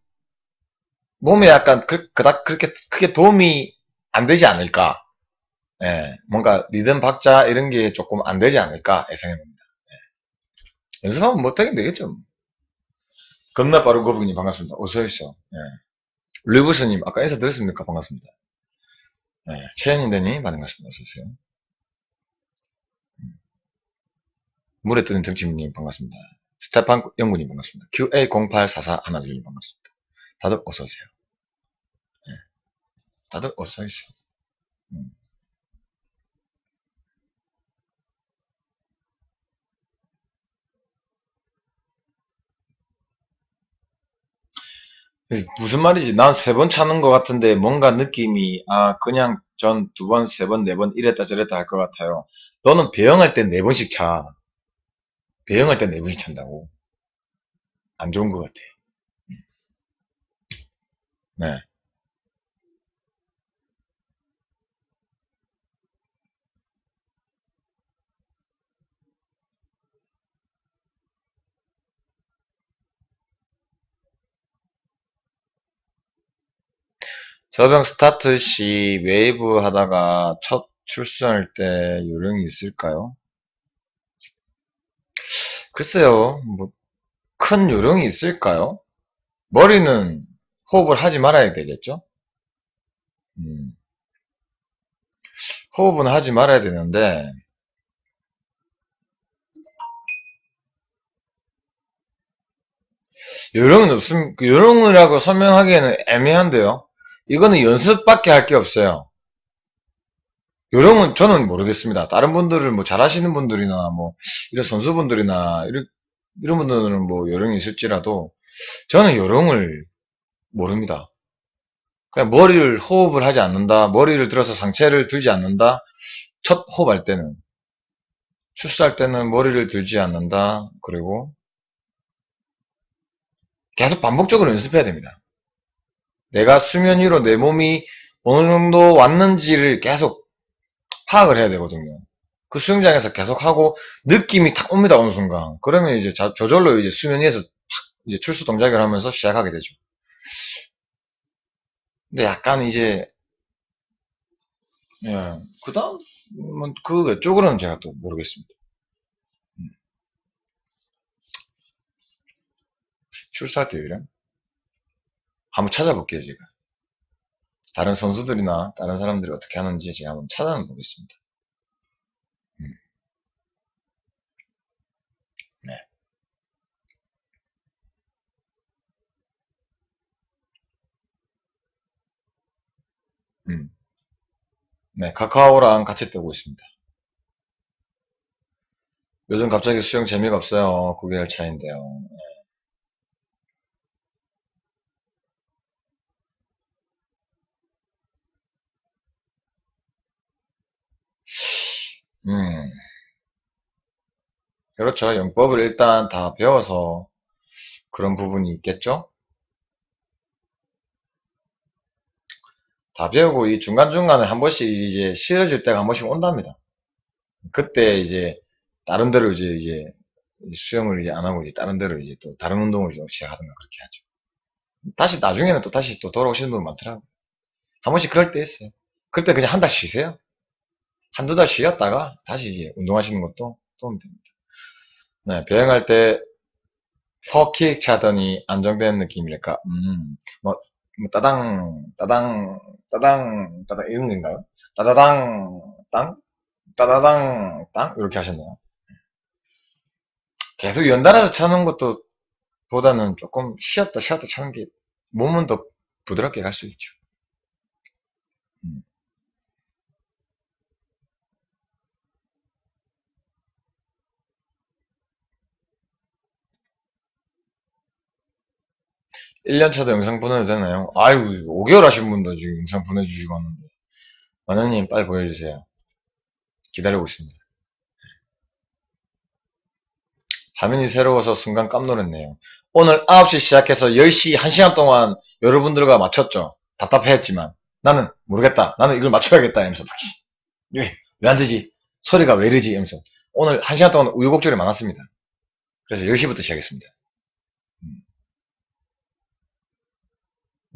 몸에 약간 그, 그닥 그렇게 크게 도움이 안 되지 않을까. 예, 뭔가 리듬 박자 이런 게 조금 안 되지 않을까 예상해 봅니다. 예. 연습하면 못하긴 되겠죠. 겁나 빠른 거북이님 반갑습니다. 어서 오십시오. 예. 루이브스님 아까 인사 드렸습니까? 반갑습니다. 예. 최현인대님 반갑습니다. 어서오세요. 음. 물에 뜨는 등치님 반갑습니다. 스테판 영구님 반갑습니다. QA0844 하나둘님 반갑습니다. 다들 어서오세요. 예. 다들 어서오세요. 음. 무슨 말이지? 난 세 번 차는 것 같은데 뭔가 느낌이 아 그냥 전 두 번, 세 번, 네 번 이랬다 저랬다 할 것 같아요. 너는 배영할 때 네 번씩 차. 배영할 때 네 번씩 찬다고. 안 좋은 것 같아. 네. 접영 스타트 시 웨이브 하다가 첫 출전할 때 요령이 있을까요? 글쎄요, 뭐, 큰 요령이 있을까요? 머리는 호흡을 하지 말아야 되겠죠? 음, 호흡은 하지 말아야 되는데, 요령은 없음, 요령이라고 설명하기에는 애매한데요? 이거는 연습밖에 할 게 없어요. 요령은 저는 모르겠습니다. 다른 분들을 뭐 잘하시는 분들이나 뭐 이런 선수분들이나 이런 이런 분들은 뭐 요령이 있을지라도 저는 요령을 모릅니다. 그냥 머리를 호흡을 하지 않는다. 머리를 들어서 상체를 들지 않는다. 첫 호흡할 때는 출사할 때는 머리를 들지 않는다. 그리고 계속 반복적으로 연습해야 됩니다. 내가 수면 위로 내 몸이 어느 정도 왔는지를 계속 파악을 해야 되거든요. 그 수영장에서 계속 하고 느낌이 탁 옵니다 어느 순간. 그러면 이제 자- 저절로 이제 수면 위에서 탁 이제 출수 동작을 하면서 시작하게 되죠. 근데 약간 이제 예, 그 다음 그 외쪽으로는 제가 또 모르겠습니다. 음. 출사할 때 요령 한번 찾아볼게요 제가. 다른 선수들이나 다른 사람들이 어떻게 하는지 제가 한번 찾아보겠습니다. 음. 네. 음. 네, 카카오랑 같이 뜨고 있습니다. 요즘 갑자기 수영 재미가 없어요. 9개월 차인데요. 음. 그렇죠. 영법을 일단 다 배워서 그런 부분이 있겠죠? 다 배우고 이 중간중간에 한 번씩 이제 싫어질 때가 한 번씩 온답니다. 그때 이제 다른 데로 이제 이제 수영을 이제 안 하고 이제 다른 데로 이제 또 다른 운동을 이제 시작하든가 그렇게 하죠. 다시 나중에는 또 다시 또 돌아오시는 분 많더라고요. 한 번씩 그럴 때 있어요. 그럴 때 그냥 한 달 쉬세요. 한두 달 쉬었다가 다시 이제 운동하시는 것도 도움이 됩니다. 네, 비행할 때 퍼킥 차더니 안정된 느낌일까? 음, 뭐, 뭐 따당, 따당, 따당, 따당 이런 건가요? 따다당, 땅? 따다당, 땅? 이렇게 하셨나요? 계속 연달아서 차는 것도 보다는 조금 쉬었다 쉬었다 차는 게 몸은 더 부드럽게 갈 수 있죠. 1년차도 영상 보내도 되나요? 아유, 5개월 하신 분도 지금 영상 보내주시고 왔는데. 만원님, 빨리 보여주세요. 기다리고 있습니다. 화면이 새로워서 순간 깜놀했네요. 오늘 9시 시작해서 10시 1시간 동안 여러분들과 맞췄죠. 답답해했지만. 나는 모르겠다. 나는 이걸 맞춰야겠다. 이러면서. 왜, 왜 안 되지? 소리가 왜 이러지? 이러면서. 오늘 1시간 동안 우유곡절이 많았습니다. 그래서 10시부터 시작했습니다.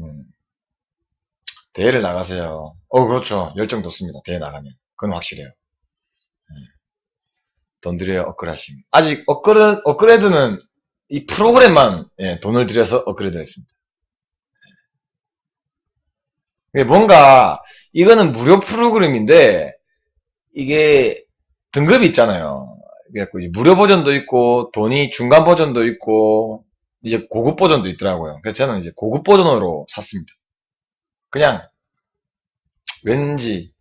음. 대회를 나가세요. 어, 그렇죠. 열정 돋습니다. 대회 나가면. 그건 확실해요. 예. 돈 들여 업그레이드하심. 아직 업그레, 업그레이드는 이 프로그램만 예, 돈을 들여서 업그레이드 했습니다. 예. 뭔가, 이거는 무료 프로그램인데, 이게 등급이 있잖아요. 그래갖고 무료 버전도 있고, 돈이 중간 버전도 있고, 이제 고급 버전도 있더라고요. 그래서 저는 이제 고급 버전으로 샀습니다. 그냥 왠지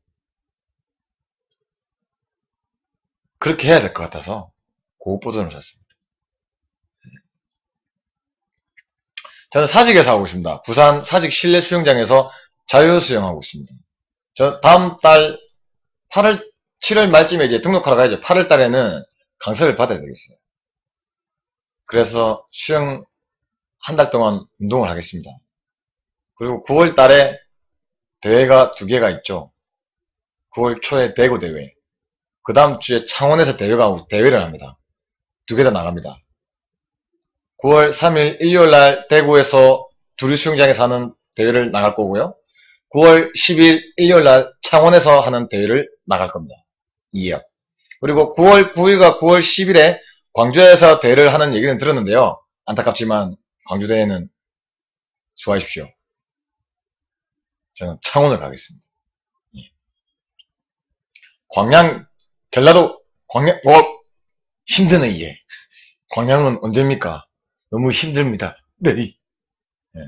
그렇게 해야 될 것 같아서 고급 버전을 샀습니다. 저는 사직에서 하고 있습니다. 부산 사직 실내 수영장에서 자유 수영하고 있습니다. 저 다음 달 8월 7월 말쯤에 이제 등록하러 가야죠. 8월 달에는 강사를 받아야 되겠어요. 그래서 수영 한 달 동안 운동을 하겠습니다. 그리고 9월 달에 대회가 두 개가 있죠. 9월 초에 대구 대회. 그 다음 주에 창원에서 대회가, 대회를 합니다. 두 개 다 나갑니다. 9월 3일 일요일 날 대구에서 두류 수영장에서 하는 대회를 나갈 거고요. 9월 10일 일요일 날 창원에서 하는 대회를 나갈 겁니다. 2역. 그리고 9월 9일과 9월 10일에 광주에서 대회를 하는 얘기는 들었는데요. 안타깝지만 광주 대회는 수고하십시오. 저는 창원을 가겠습니다. 예. 광양, 전라도, 광양, 어, 힘드네, 이게. 광양은 언제입니까? 너무 힘듭니다. 네. 예.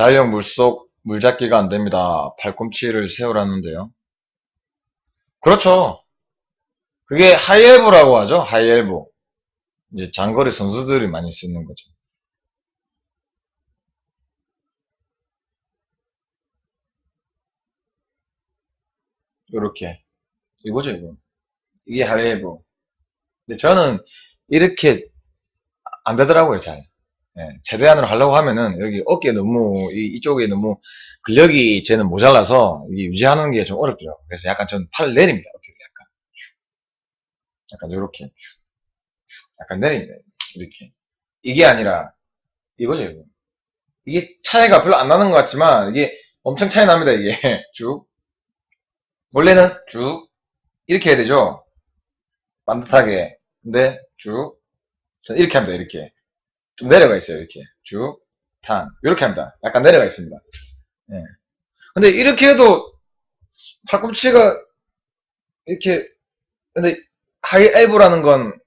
자유형 물속 물잡기가 안 됩니다. 팔꿈치를 세우라는데요. 그렇죠. 그게 하이엘보라고 하죠. 하이엘보. 이제 장거리 선수들이 많이 쓰는 거죠. 요렇게. 이거죠, 이거. 이게 하이엘보. 근데 저는 이렇게 안 되더라고요, 잘. 예, 최대한으로 하려고 하면은 여기 어깨 너무 이, 이쪽에 너무 근력이 쟤는 모자라서 유지하는 게 좀 어렵더라고요. 그래서 약간 전 팔을 내립니다. 어깨를 약간 약간 요렇게 약간 내립니다. 이렇게 이게 아니라 이거죠 이거. 이게 차이가 별로 안 나는 것 같지만 이게 엄청 차이 납니다. 이게 쭉 원래는 쭉 이렇게 해야 되죠. 반듯하게 근데 쭉 이렇게 합니다. 이렇게 좀 내려가 있어요. 이렇게 쭉, 탄 이렇게 합니다. 약간 내려가 있습니다. 예. 근데 이렇게 해도 팔꿈치가 이렇게 근데 하이 엘보라는 건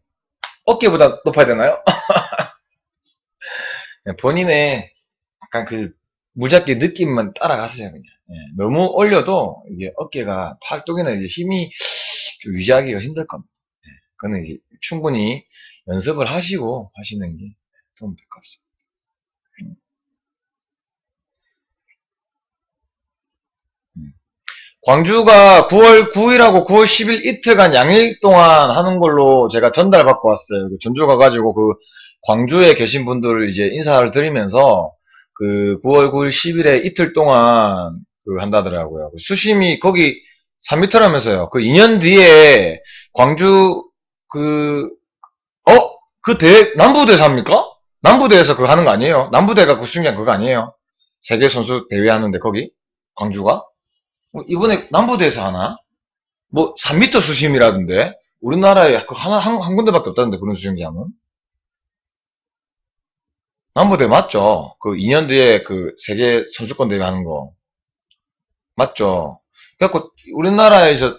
어깨보다 높아야 되나요? 예, 본인의 약간 그 무작위 느낌만 따라갔어요 그냥. 예, 너무 올려도 이게 어깨가 팔뚝이나 이제 힘이 좀 유지하기가 힘들 겁니다. 예, 그거는 이제 충분히 연습을 하시고 하시는 게 도움 될것 같습니다. 음. 광주가 9월 9일하고 9월 10일 이틀간 양일 동안 하는 걸로 제가 전달 받고 왔어요. 그 전주 가가지고 그 광주에 계신 분들 이제 인사를 드리면서 그 9월 9일 10일에 이틀 동안 그 한다더라고요. 수심이 거기 3m라면서요. 그 2년 뒤에 광주 그 어? 그 대, 남부대에서 합니까? 남부대에서 그거 하는 거 아니에요? 남부대가 그 수영장 그거 아니에요? 세계 선수 대회 하는데 거기? 광주가? 뭐 이번에 남부대에서 하나? 뭐 3m 수심이라던데? 우리나라에 그 하나, 한, 한 군데밖에 없다는데 그런 수영장은? 남부대 맞죠? 그 2년 뒤에 그 세계 선수권 대회 하는 거. 맞죠? 그래갖고 우리나라에서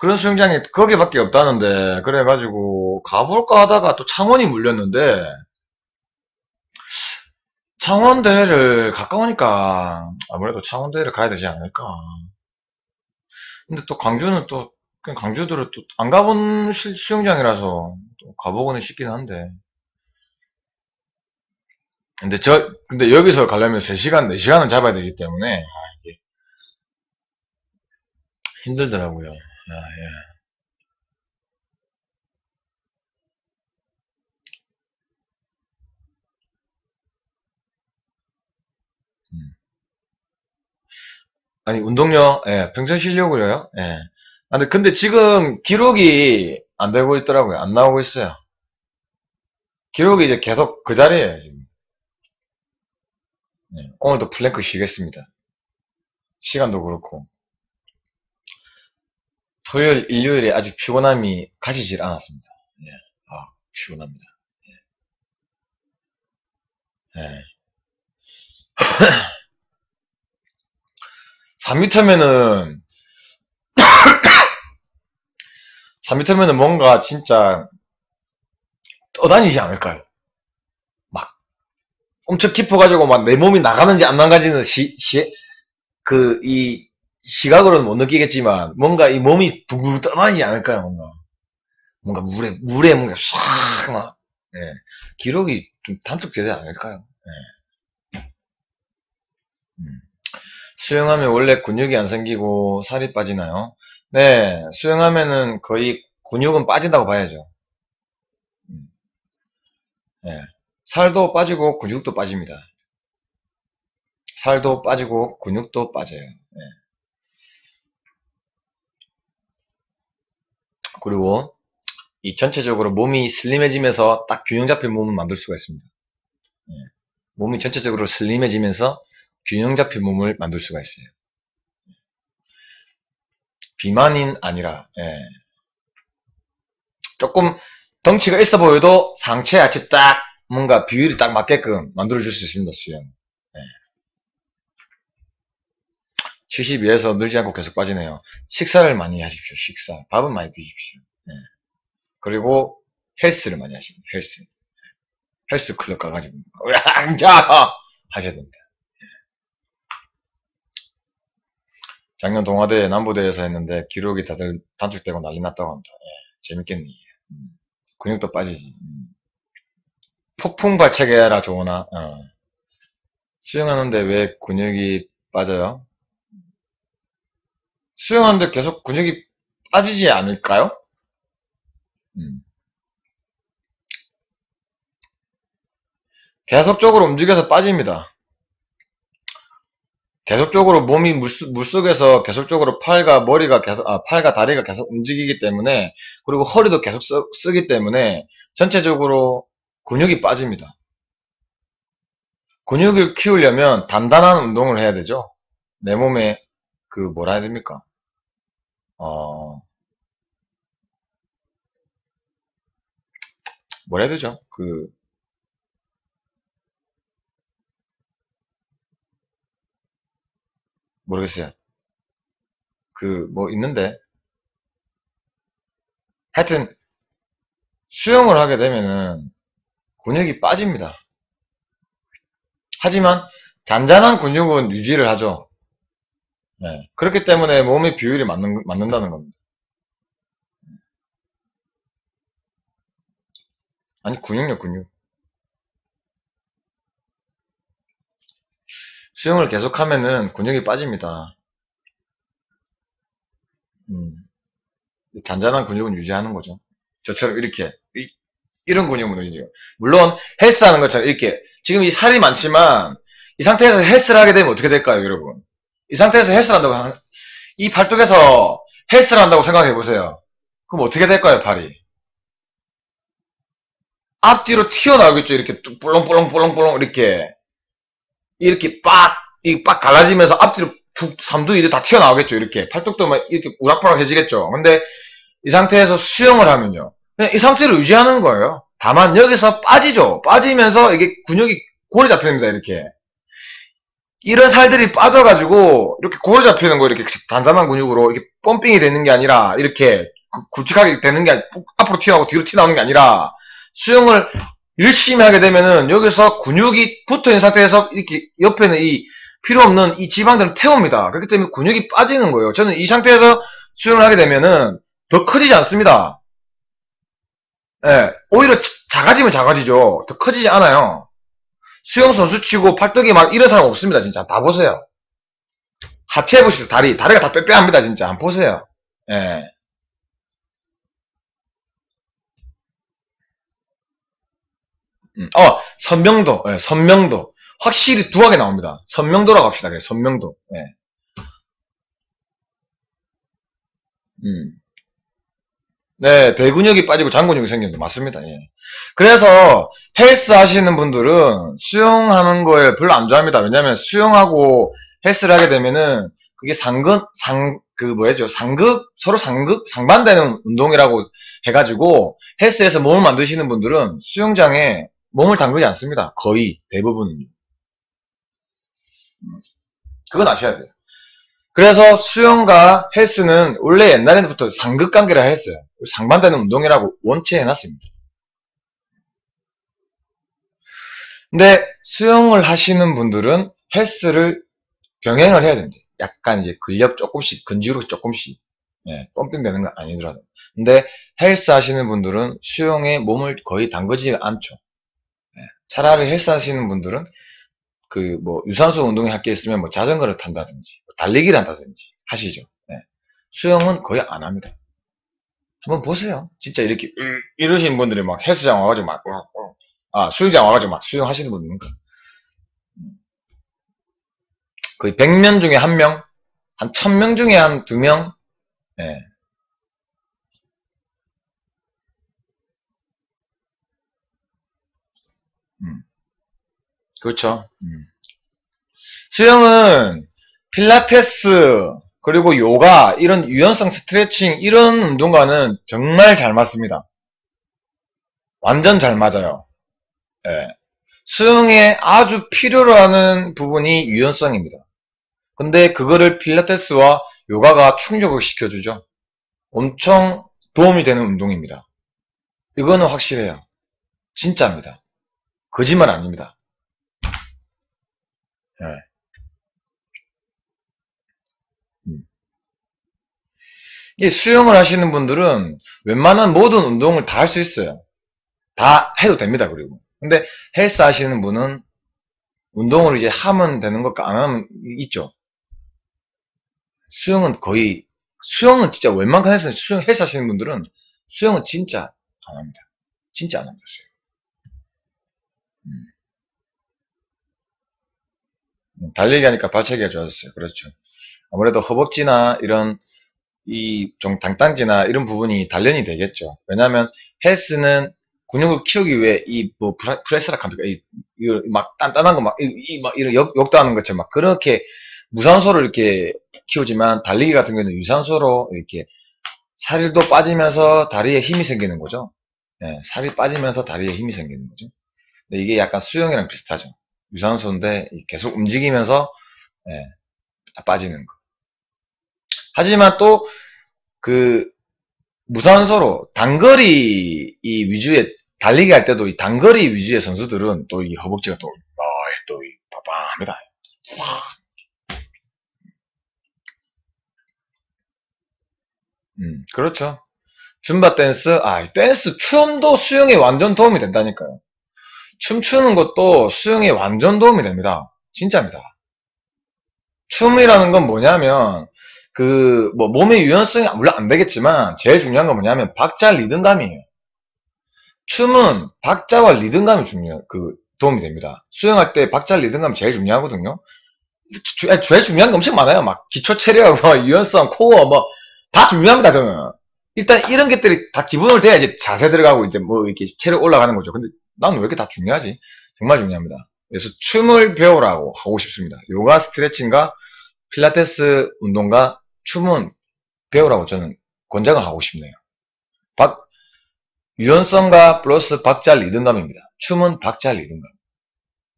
그런 수영장이 거기밖에 없다는데 그래가지고 가볼까 하다가 또 창원이 물렸는데 창원 대회를 가까우니까 아무래도 창원 대회를 가야 되지 않을까. 근데 또 광주는 또 그냥 광주들은 또 안 가본 시- 수영장이라서 또 가보고는 싶긴 한데. 근데 저 근데 여기서 가려면 3시간 4시간은 잡아야 되기 때문에 아, 이게 힘들더라고요. 아, 예. 아니, 운동력, 예, 평생 실력으로요, 예. 아, 근데, 근데 지금 기록이 안 되고 있더라고요. 안 나오고 있어요. 기록이 이제 계속 그 자리에요, 지금. 예, 오늘도 플랭크 쉬겠습니다. 시간도 그렇고. 토요일, 일요일에 아직 피곤함이 가시질 않았습니다. 예, 아, 피곤합니다. 예. 3m면은, 3m면은 뭔가 진짜 떠다니지 않을까요? 막, 엄청 깊어가지고 막 내 몸이 나가는지 안 나가는지는 시, 시, 그, 이, 시각으로는 못 느끼겠지만, 뭔가 이 몸이 붕붕 떠다니지 않을까요, 뭔가. 뭔가 물에, 물에 뭔가 싹, 막, 예. 기록이 좀 단축되지 않을까요? 예. 음. 수영하면 원래 근육이 안 생기고 살이 빠지나요? 네, 수영하면은 거의 근육은 빠진다고 봐야죠. 음. 예. 살도 빠지고 근육도 빠집니다. 살도 빠지고 근육도 빠져요. 예. 그리고 이 전체적으로 몸이 슬림해지면서 딱 균형 잡힌 몸을 만들 수가 있습니다. 예. 몸이 전체적으로 슬림해지면서 균형 잡힌 몸을 만들 수가 있어요. 비만인 아니라 예. 조금 덩치가 있어 보여도 상체 하체 딱 뭔가 비율이 딱 맞게끔 만들어 줄 수 있습니다 수영. 예. 72에서 늘지 않고 계속 빠지네요. 식사를 많이 하십시오. 식사 밥은 많이 드십시오. 예. 그리고 헬스를 많이 하십시오. 헬스 헬스 클럽 가가지고 으앙자 하셔야 됩니다. 작년 동아대 남부대에서 했는데 기록이 다들 단축되고 난리 났다고 합니다. 예, 재밌겠네. 음, 근육도 빠지지. 음. 폭풍발 체계라 좋으나 어. 수영하는데 왜 근육이 빠져요? 수영하는데 계속 근육이 빠지지 않을까요? 음. 계속적으로 움직여서 빠집니다. 계속적으로 몸이 물속, 물속에서 계속적으로 팔과 머리가 계속, 아, 팔과 다리가 계속 움직이기 때문에, 그리고 허리도 계속 쓰, 쓰기 때문에, 전체적으로 근육이 빠집니다. 근육을 키우려면 단단한 운동을 해야 되죠. 내 몸에, 그, 뭐라 해야 됩니까? 어, 뭐라 해야 되죠? 그, 모르겠어요. 그, 뭐, 있는데. 하여튼, 수영을 하게 되면은, 근육이 빠집니다. 하지만, 잔잔한 근육은 유지를 하죠. 네. 그렇기 때문에 몸의 비율이 맞는, 맞는다는 겁니다. 아니, 근육요, 근육. 수영을 계속하면은 근육이 빠집니다. 음. 잔잔한 근육은 유지하는 거죠. 저처럼 이렇게 이, 런 근육은 유지해요. 물론 헬스하는 것처럼 이렇게 지금 이 살이 많지만 이 상태에서 헬스를 하게 되면 어떻게 될까요, 여러분? 이 상태에서 헬스를 한다고 하- 이 팔뚝에서 헬스를 한다고 생각해 보세요. 그럼 어떻게 될까요, 팔이? 앞뒤로 튀어나오겠죠, 이렇게 뚝 볼렁볼렁볼렁볼렁 이렇게 이렇게 빡, 이빡 갈라지면서 앞뒤로 툭, 삼두, 이두 다 튀어나오겠죠, 이렇게. 팔뚝도 막 이렇게 우락부락해지겠죠. 근데 이 상태에서 수영을 하면요. 그냥 이 상태를 유지하는 거예요. 다만 여기서 빠지죠. 빠지면서 이게 근육이 골이 잡힙니다, 이렇게. 이런 살들이 빠져가지고, 이렇게 골이 잡히는 거, 이렇게 단단한 근육으로, 이렇게 펌핑이 되는 게 아니라, 이렇게 구- 굵직하게 되는 게, 아니- 앞으로 튀어나오고 뒤로 튀어나오는 게 아니라, 수영을 열심히 하게 되면은 여기서 근육이 붙어 있는 상태에서 이렇게 옆에는 이 필요 없는 이 지방들을 태웁니다. 그렇기 때문에 근육이 빠지는 거예요. 저는 이 상태에서 수영을 하게 되면은 더 커지지 않습니다. 예, 오히려 치- 작아지면 작아지죠. 더 커지지 않아요. 수영 선수 치고 팔뚝이 막 이런 사람 없습니다. 진짜 다 보세요. 하체 해보시죠. 다리 다리가 다 빽빽합니다. 진짜 안 보세요. 예. 음, 어, 선명도, 예, 선명도. 확실히 두하게 나옵니다. 선명도라고 합시다. 그래, 선명도. 예. 음. 네, 대근육이 빠지고 장근육이 생기는데 맞습니다. 예. 그래서 헬스 하시는 분들은 수영하는 거에 별로 안 좋아합니다. 왜냐면 수영하고 헬스를 하게 되면은 그게 상근, 상, 그 뭐야죠? 상극, 서로 상극, 상반되는 운동이라고 해가지고 헬스에서 몸을 만드시는 분들은 수영장에 몸을 담그지 않습니다. 거의 대부분은요. 음, 그건 아셔야 돼요. 그래서 수영과 헬스는 원래 옛날에부터 상극 관계라 했어요. 상반되는 운동이라고 원체 해놨습니다. 근데 수영을 하시는 분들은 헬스를 병행을 해야 됩니다. 약간 이제 근력 조금씩, 근지로 조금씩, 예, 펌핑 되는 건 아니더라도. 근데 헬스 하시는 분들은 수영에 몸을 거의 담그지 않죠. 예, 차라리 헬스 하시는 분들은 그 뭐 유산소 운동이 할게 있으면 뭐 자전거를 탄다든지 뭐 달리기를 한다든지 하시죠. 예. 수영은 거의 안 합니다. 한번 보세요. 진짜 이렇게 음, 이러시는 분들이 막 헬스장 와가지고 막. 아, 수영장 와가지고 막 수영하시는 분들은 거의 100명 중에 한 명, 한 1000명 중에 한 두 명, 예. 그렇죠. 음. 수영은 필라테스, 그리고 요가, 이런 유연성 스트레칭, 이런 운동과는 정말 잘 맞습니다. 완전 잘 맞아요. 예. 수영에 아주 필요로 하는 부분이 유연성입니다. 근데 그거를 필라테스와 요가가 충족을 시켜주죠. 엄청 도움이 되는 운동입니다. 이거는 확실해요. 진짜입니다. 거짓말 아닙니다. 예. 음. 이 수영을 하시는 분들은 웬만한 모든 운동을 다 할 수 있어요. 다 해도 됩니다, 그리고. 근데 헬스 하시는 분은 운동을 이제 하면 되는 것과 안 하면 있죠. 수영은 거의, 수영은 진짜 웬만한 헬스, 수영, 헬스 하시는 분들은 수영은 진짜 안 합니다. 진짜 안 합니다, 수영. 음, 달리기 하니까 발차기가 좋아졌어요. 그렇죠. 아무래도 허벅지나 이런 이 좀 당당지나 이런 부분이 단련이 되겠죠. 왜냐하면 헬스는 근육을 키우기 위해 이 뭐 프레스라 컴퓨터 이막 단단한 거 막 이막 이런 역, 역도 하는 것처럼 막 그렇게 무산소로 이렇게 키우지만 달리기 같은 경우는 유산소로 이렇게 살도 빠지면서 다리에 힘이 생기는 거죠. 예, 살이 빠지면서 다리에 힘이 생기는 거죠. 근데 이게 약간 수영이랑 비슷하죠. 유산소인데 계속 움직이면서 예, 빠지는 거. 하지만 또 그 무산소로 단거리 이 위주의 달리기 할 때도 이 단거리 위주의 선수들은 또 이 허벅지가 또 또이 빠방합니다. 음, 그렇죠. 줌바 댄스, 아, 댄스, 춤도 수영에 완전 도움이 된다니까요. 춤추는 것도 수영에 완전 도움이 됩니다. 진짜입니다. 춤이라는 건 뭐냐면, 그, 뭐, 몸의 유연성이 물론 안 되겠지만, 제일 중요한 건 뭐냐면, 박자 리듬감이에요. 춤은 박자와 리듬감이 중요, 그, 도움이 됩니다. 수영할 때 박자 리듬감이 제일 중요하거든요. 제일 중요한 게 엄청 많아요. 막, 기초 체력, 뭐, 유연성, 코어, 뭐, 다 중요합니다, 저는. 일단 이런 것들이 다 기본으로 돼야지 자세 들어가고 이제 뭐 이렇게 체력 올라가는 거죠. 근데 난 왜 이렇게 다 중요하지? 정말 중요합니다. 그래서 춤을 배우라고 하고 싶습니다. 요가 스트레칭과 필라테스 운동과 춤은 배우라고 저는 권장을 하고 싶네요. 박, 유연성과 플러스 박자 리듬감입니다. 춤은 박자 리듬감.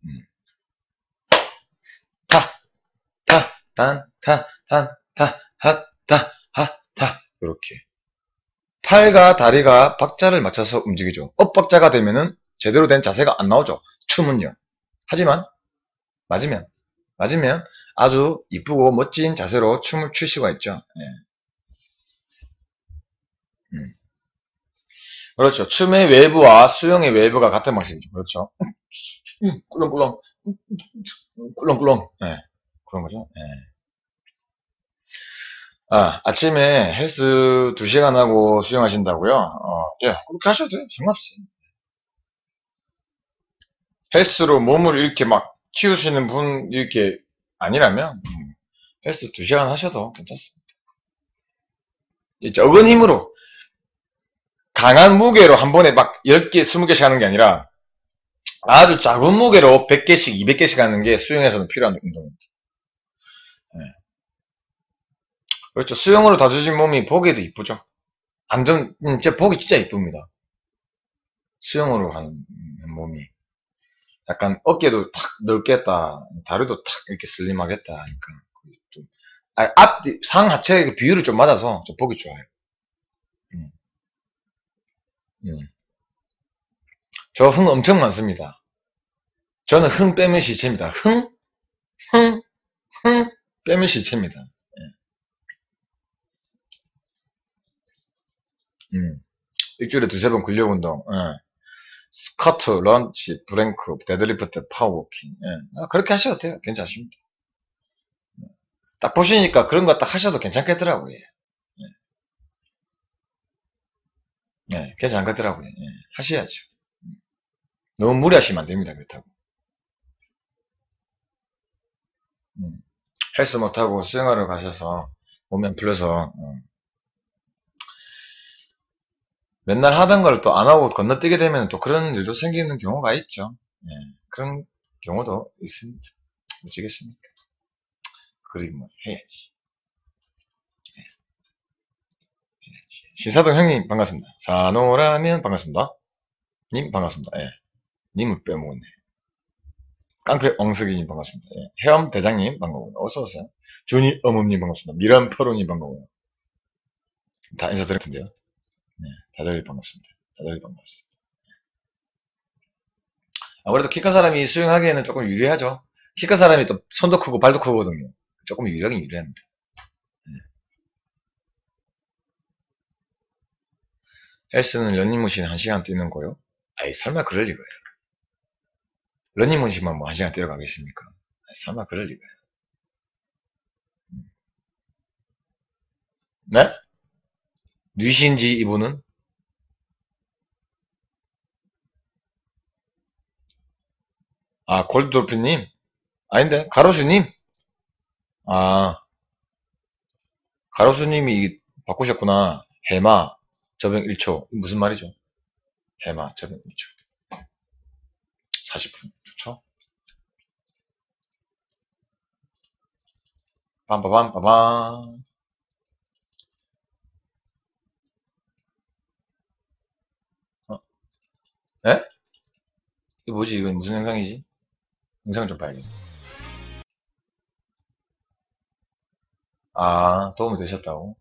음. 타, 타, 단, 타, 단, 타, 하, 타, 하, 타. 이렇게. 팔과 다리가 박자를 맞춰서 움직이죠. 엇박자가 되면은 제대로 된 자세가 안 나오죠. 춤은요. 하지만 맞으면 맞으면 아주 이쁘고 멋진 자세로 춤을 출 수가 있죠. 예. 음. 그렇죠. 춤의 외부와 수영의 외부가 같은 방식이죠. 그렇죠. 음, 꿀렁꿀렁, 꿀렁꿀렁, 예. 그런 거죠. 예. 아, 아침에 헬스 2시간 하고 수영하신다고요? 어, 예, 그렇게 하셔도 돼요. 상관없어요. 헬스로 몸을 이렇게 막 키우시는 분, 이렇게 아니라면, 음, 헬스 2시간 하셔도 괜찮습니다. 이 적은 힘으로, 강한 무게로 한 번에 막 10개, 20개씩 하는 게 아니라, 아주 작은 무게로 100개씩, 200개씩 하는 게 수영에서는 필요한 운동입니다. 예. 그렇죠. 수영으로 다져진 몸이 보기에도 이쁘죠. 안전, 음, 진짜 보기 진짜 이쁩니다. 수영으로 하는 몸이. 약간 어깨도 탁 넓겠다. 다리도 탁 이렇게 슬림하겠다. 좀, 아, 앞, 상 하체의 그 비율이 좀 맞아서 좀 보기 좋아요. 음. 음. 저 흥 엄청 많습니다. 저는 흥 빼면 시체입니다. 흥? 흥? 흥? 빼면 시체입니다. 음. 일주일에 두세 번 근력 운동, 예. 스쿼트, 런지, 플랭크, 데드리프트, 파워워킹, 예. 아, 그렇게 하셔도 돼요. 괜찮습니다. 예. 딱 보시니까 그런 거 딱 하셔도 괜찮겠더라고요. 예. 예, 괜찮겠더라고요. 예. 하셔야죠. 음. 너무 무리하시면 안 됩니다. 그렇다고. 음. 헬스 못하고 수영하러 가셔서 몸에 안 풀려서 어. 맨날 하던 걸 또 안 하고 건너뛰게 되면 또 그런 일도 생기는 경우가 있죠. 예, 그런 경우도 있습니다. 어찌겠습니까? 뭐 해야지. 예, 해야지. 시사동 형님 반갑습니다. 사노라면 반갑습니다. 님 반갑습니다. 예. 님을 빼먹었네. 깡패 엉석이님 반갑습니다. 예. 헤엄 대장님 반가워요. 어서오세요. 준이 어멈님 반갑습니다. 미란 퍼로님 반가워요. 다 인사드릴 텐데요. 네, 다들 반갑습니다. 다들 반갑습니다. 아무래도 키 큰 사람이 수영하기에는 조금 유리하죠. 키 큰 사람이 또 손도 크고 발도 크거든요. 조금 유리하긴 유리합니다. 네. S는 러닝머신 1시간 뛰는 거요? 아이, 설마 그럴 리가요. 러닝머신만 뭐 1시간 뛰러 가겠습니까? 아이, 설마 그럴 리가요. 네? 뉘신지 이분은? 아, 골드돌프님? 아닌데, 가로수님? 아, 가로수님이 바꾸셨구나. 해마, 저병 1초. 무슨 말이죠? 해마, 저병 1초. 40분. 좋죠? 빰빠밤, 빠밤. 에? 이거 뭐지? 이건 무슨 영상이지? 영상 좀 봐야겠네. 아, 도움이 되셨다고?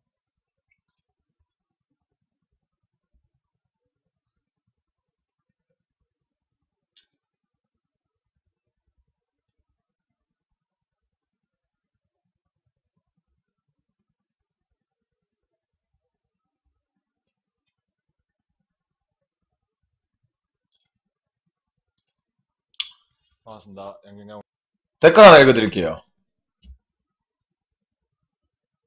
반갑습니다. 양경영. 댓글 하나 읽어드릴게요.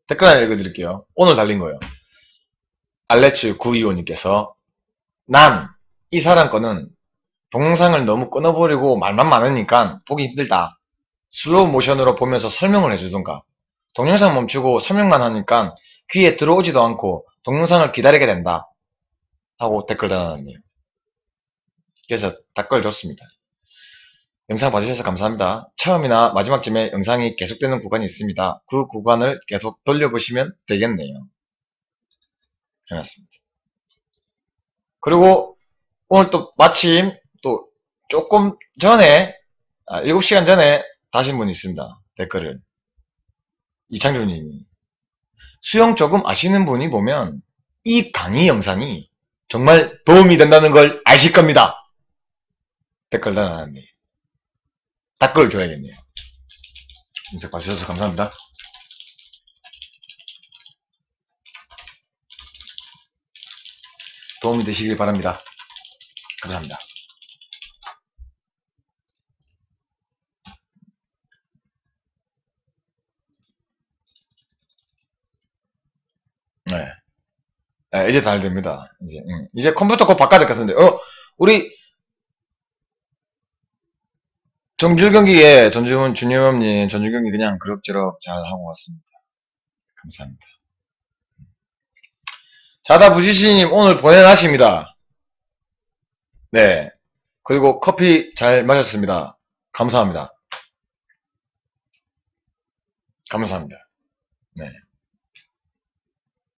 댓글 하나 읽어드릴게요. 오늘 달린 거예요. 알레츠 925님께서 난 이 사람 거는 동영상을 너무 끊어버리고 말만 많으니까 보기 힘들다. 슬로우 모션으로 보면서 설명을 해주던가. 동영상 멈추고 설명만 하니까 귀에 들어오지도 않고 동영상을 기다리게 된다. 하고 댓글 달아놨네요. 그래서 댓글 줬습니다. 영상 봐주셔서 감사합니다. 처음이나 마지막쯤에 영상이 계속되는 구간이 있습니다. 그 구간을 계속 돌려보시면 되겠네요. 해놨습니다. 그리고 오늘 또 마침 또 조금 전에 아, 7시간 전에 다신 분이 있습니다. 댓글을 이창조님이 수영 조금 아시는 분이 보면 이 강의 영상이 정말 도움이 된다는 걸 아실 겁니다. 댓글 달아놨네. 댓글 줘야겠네요. 인사 봐주셔서 감사합니다. 도움이 되시길 바랍니다. 감사합니다. 네. 네, 이제 잘 됩니다. 이제, 응. 이제 컴퓨터 곧 바꿔야 될 것 같은데, 어, 우리, 정주 경기에 전주훈 준유엄님 전주 경기 그냥 그럭저럭 잘 하고 왔습니다. 감사합니다. 자다 부시시님 오늘 보내놨습니다. 네. 그리고 커피 잘 마셨습니다. 감사합니다. 감사합니다. 네.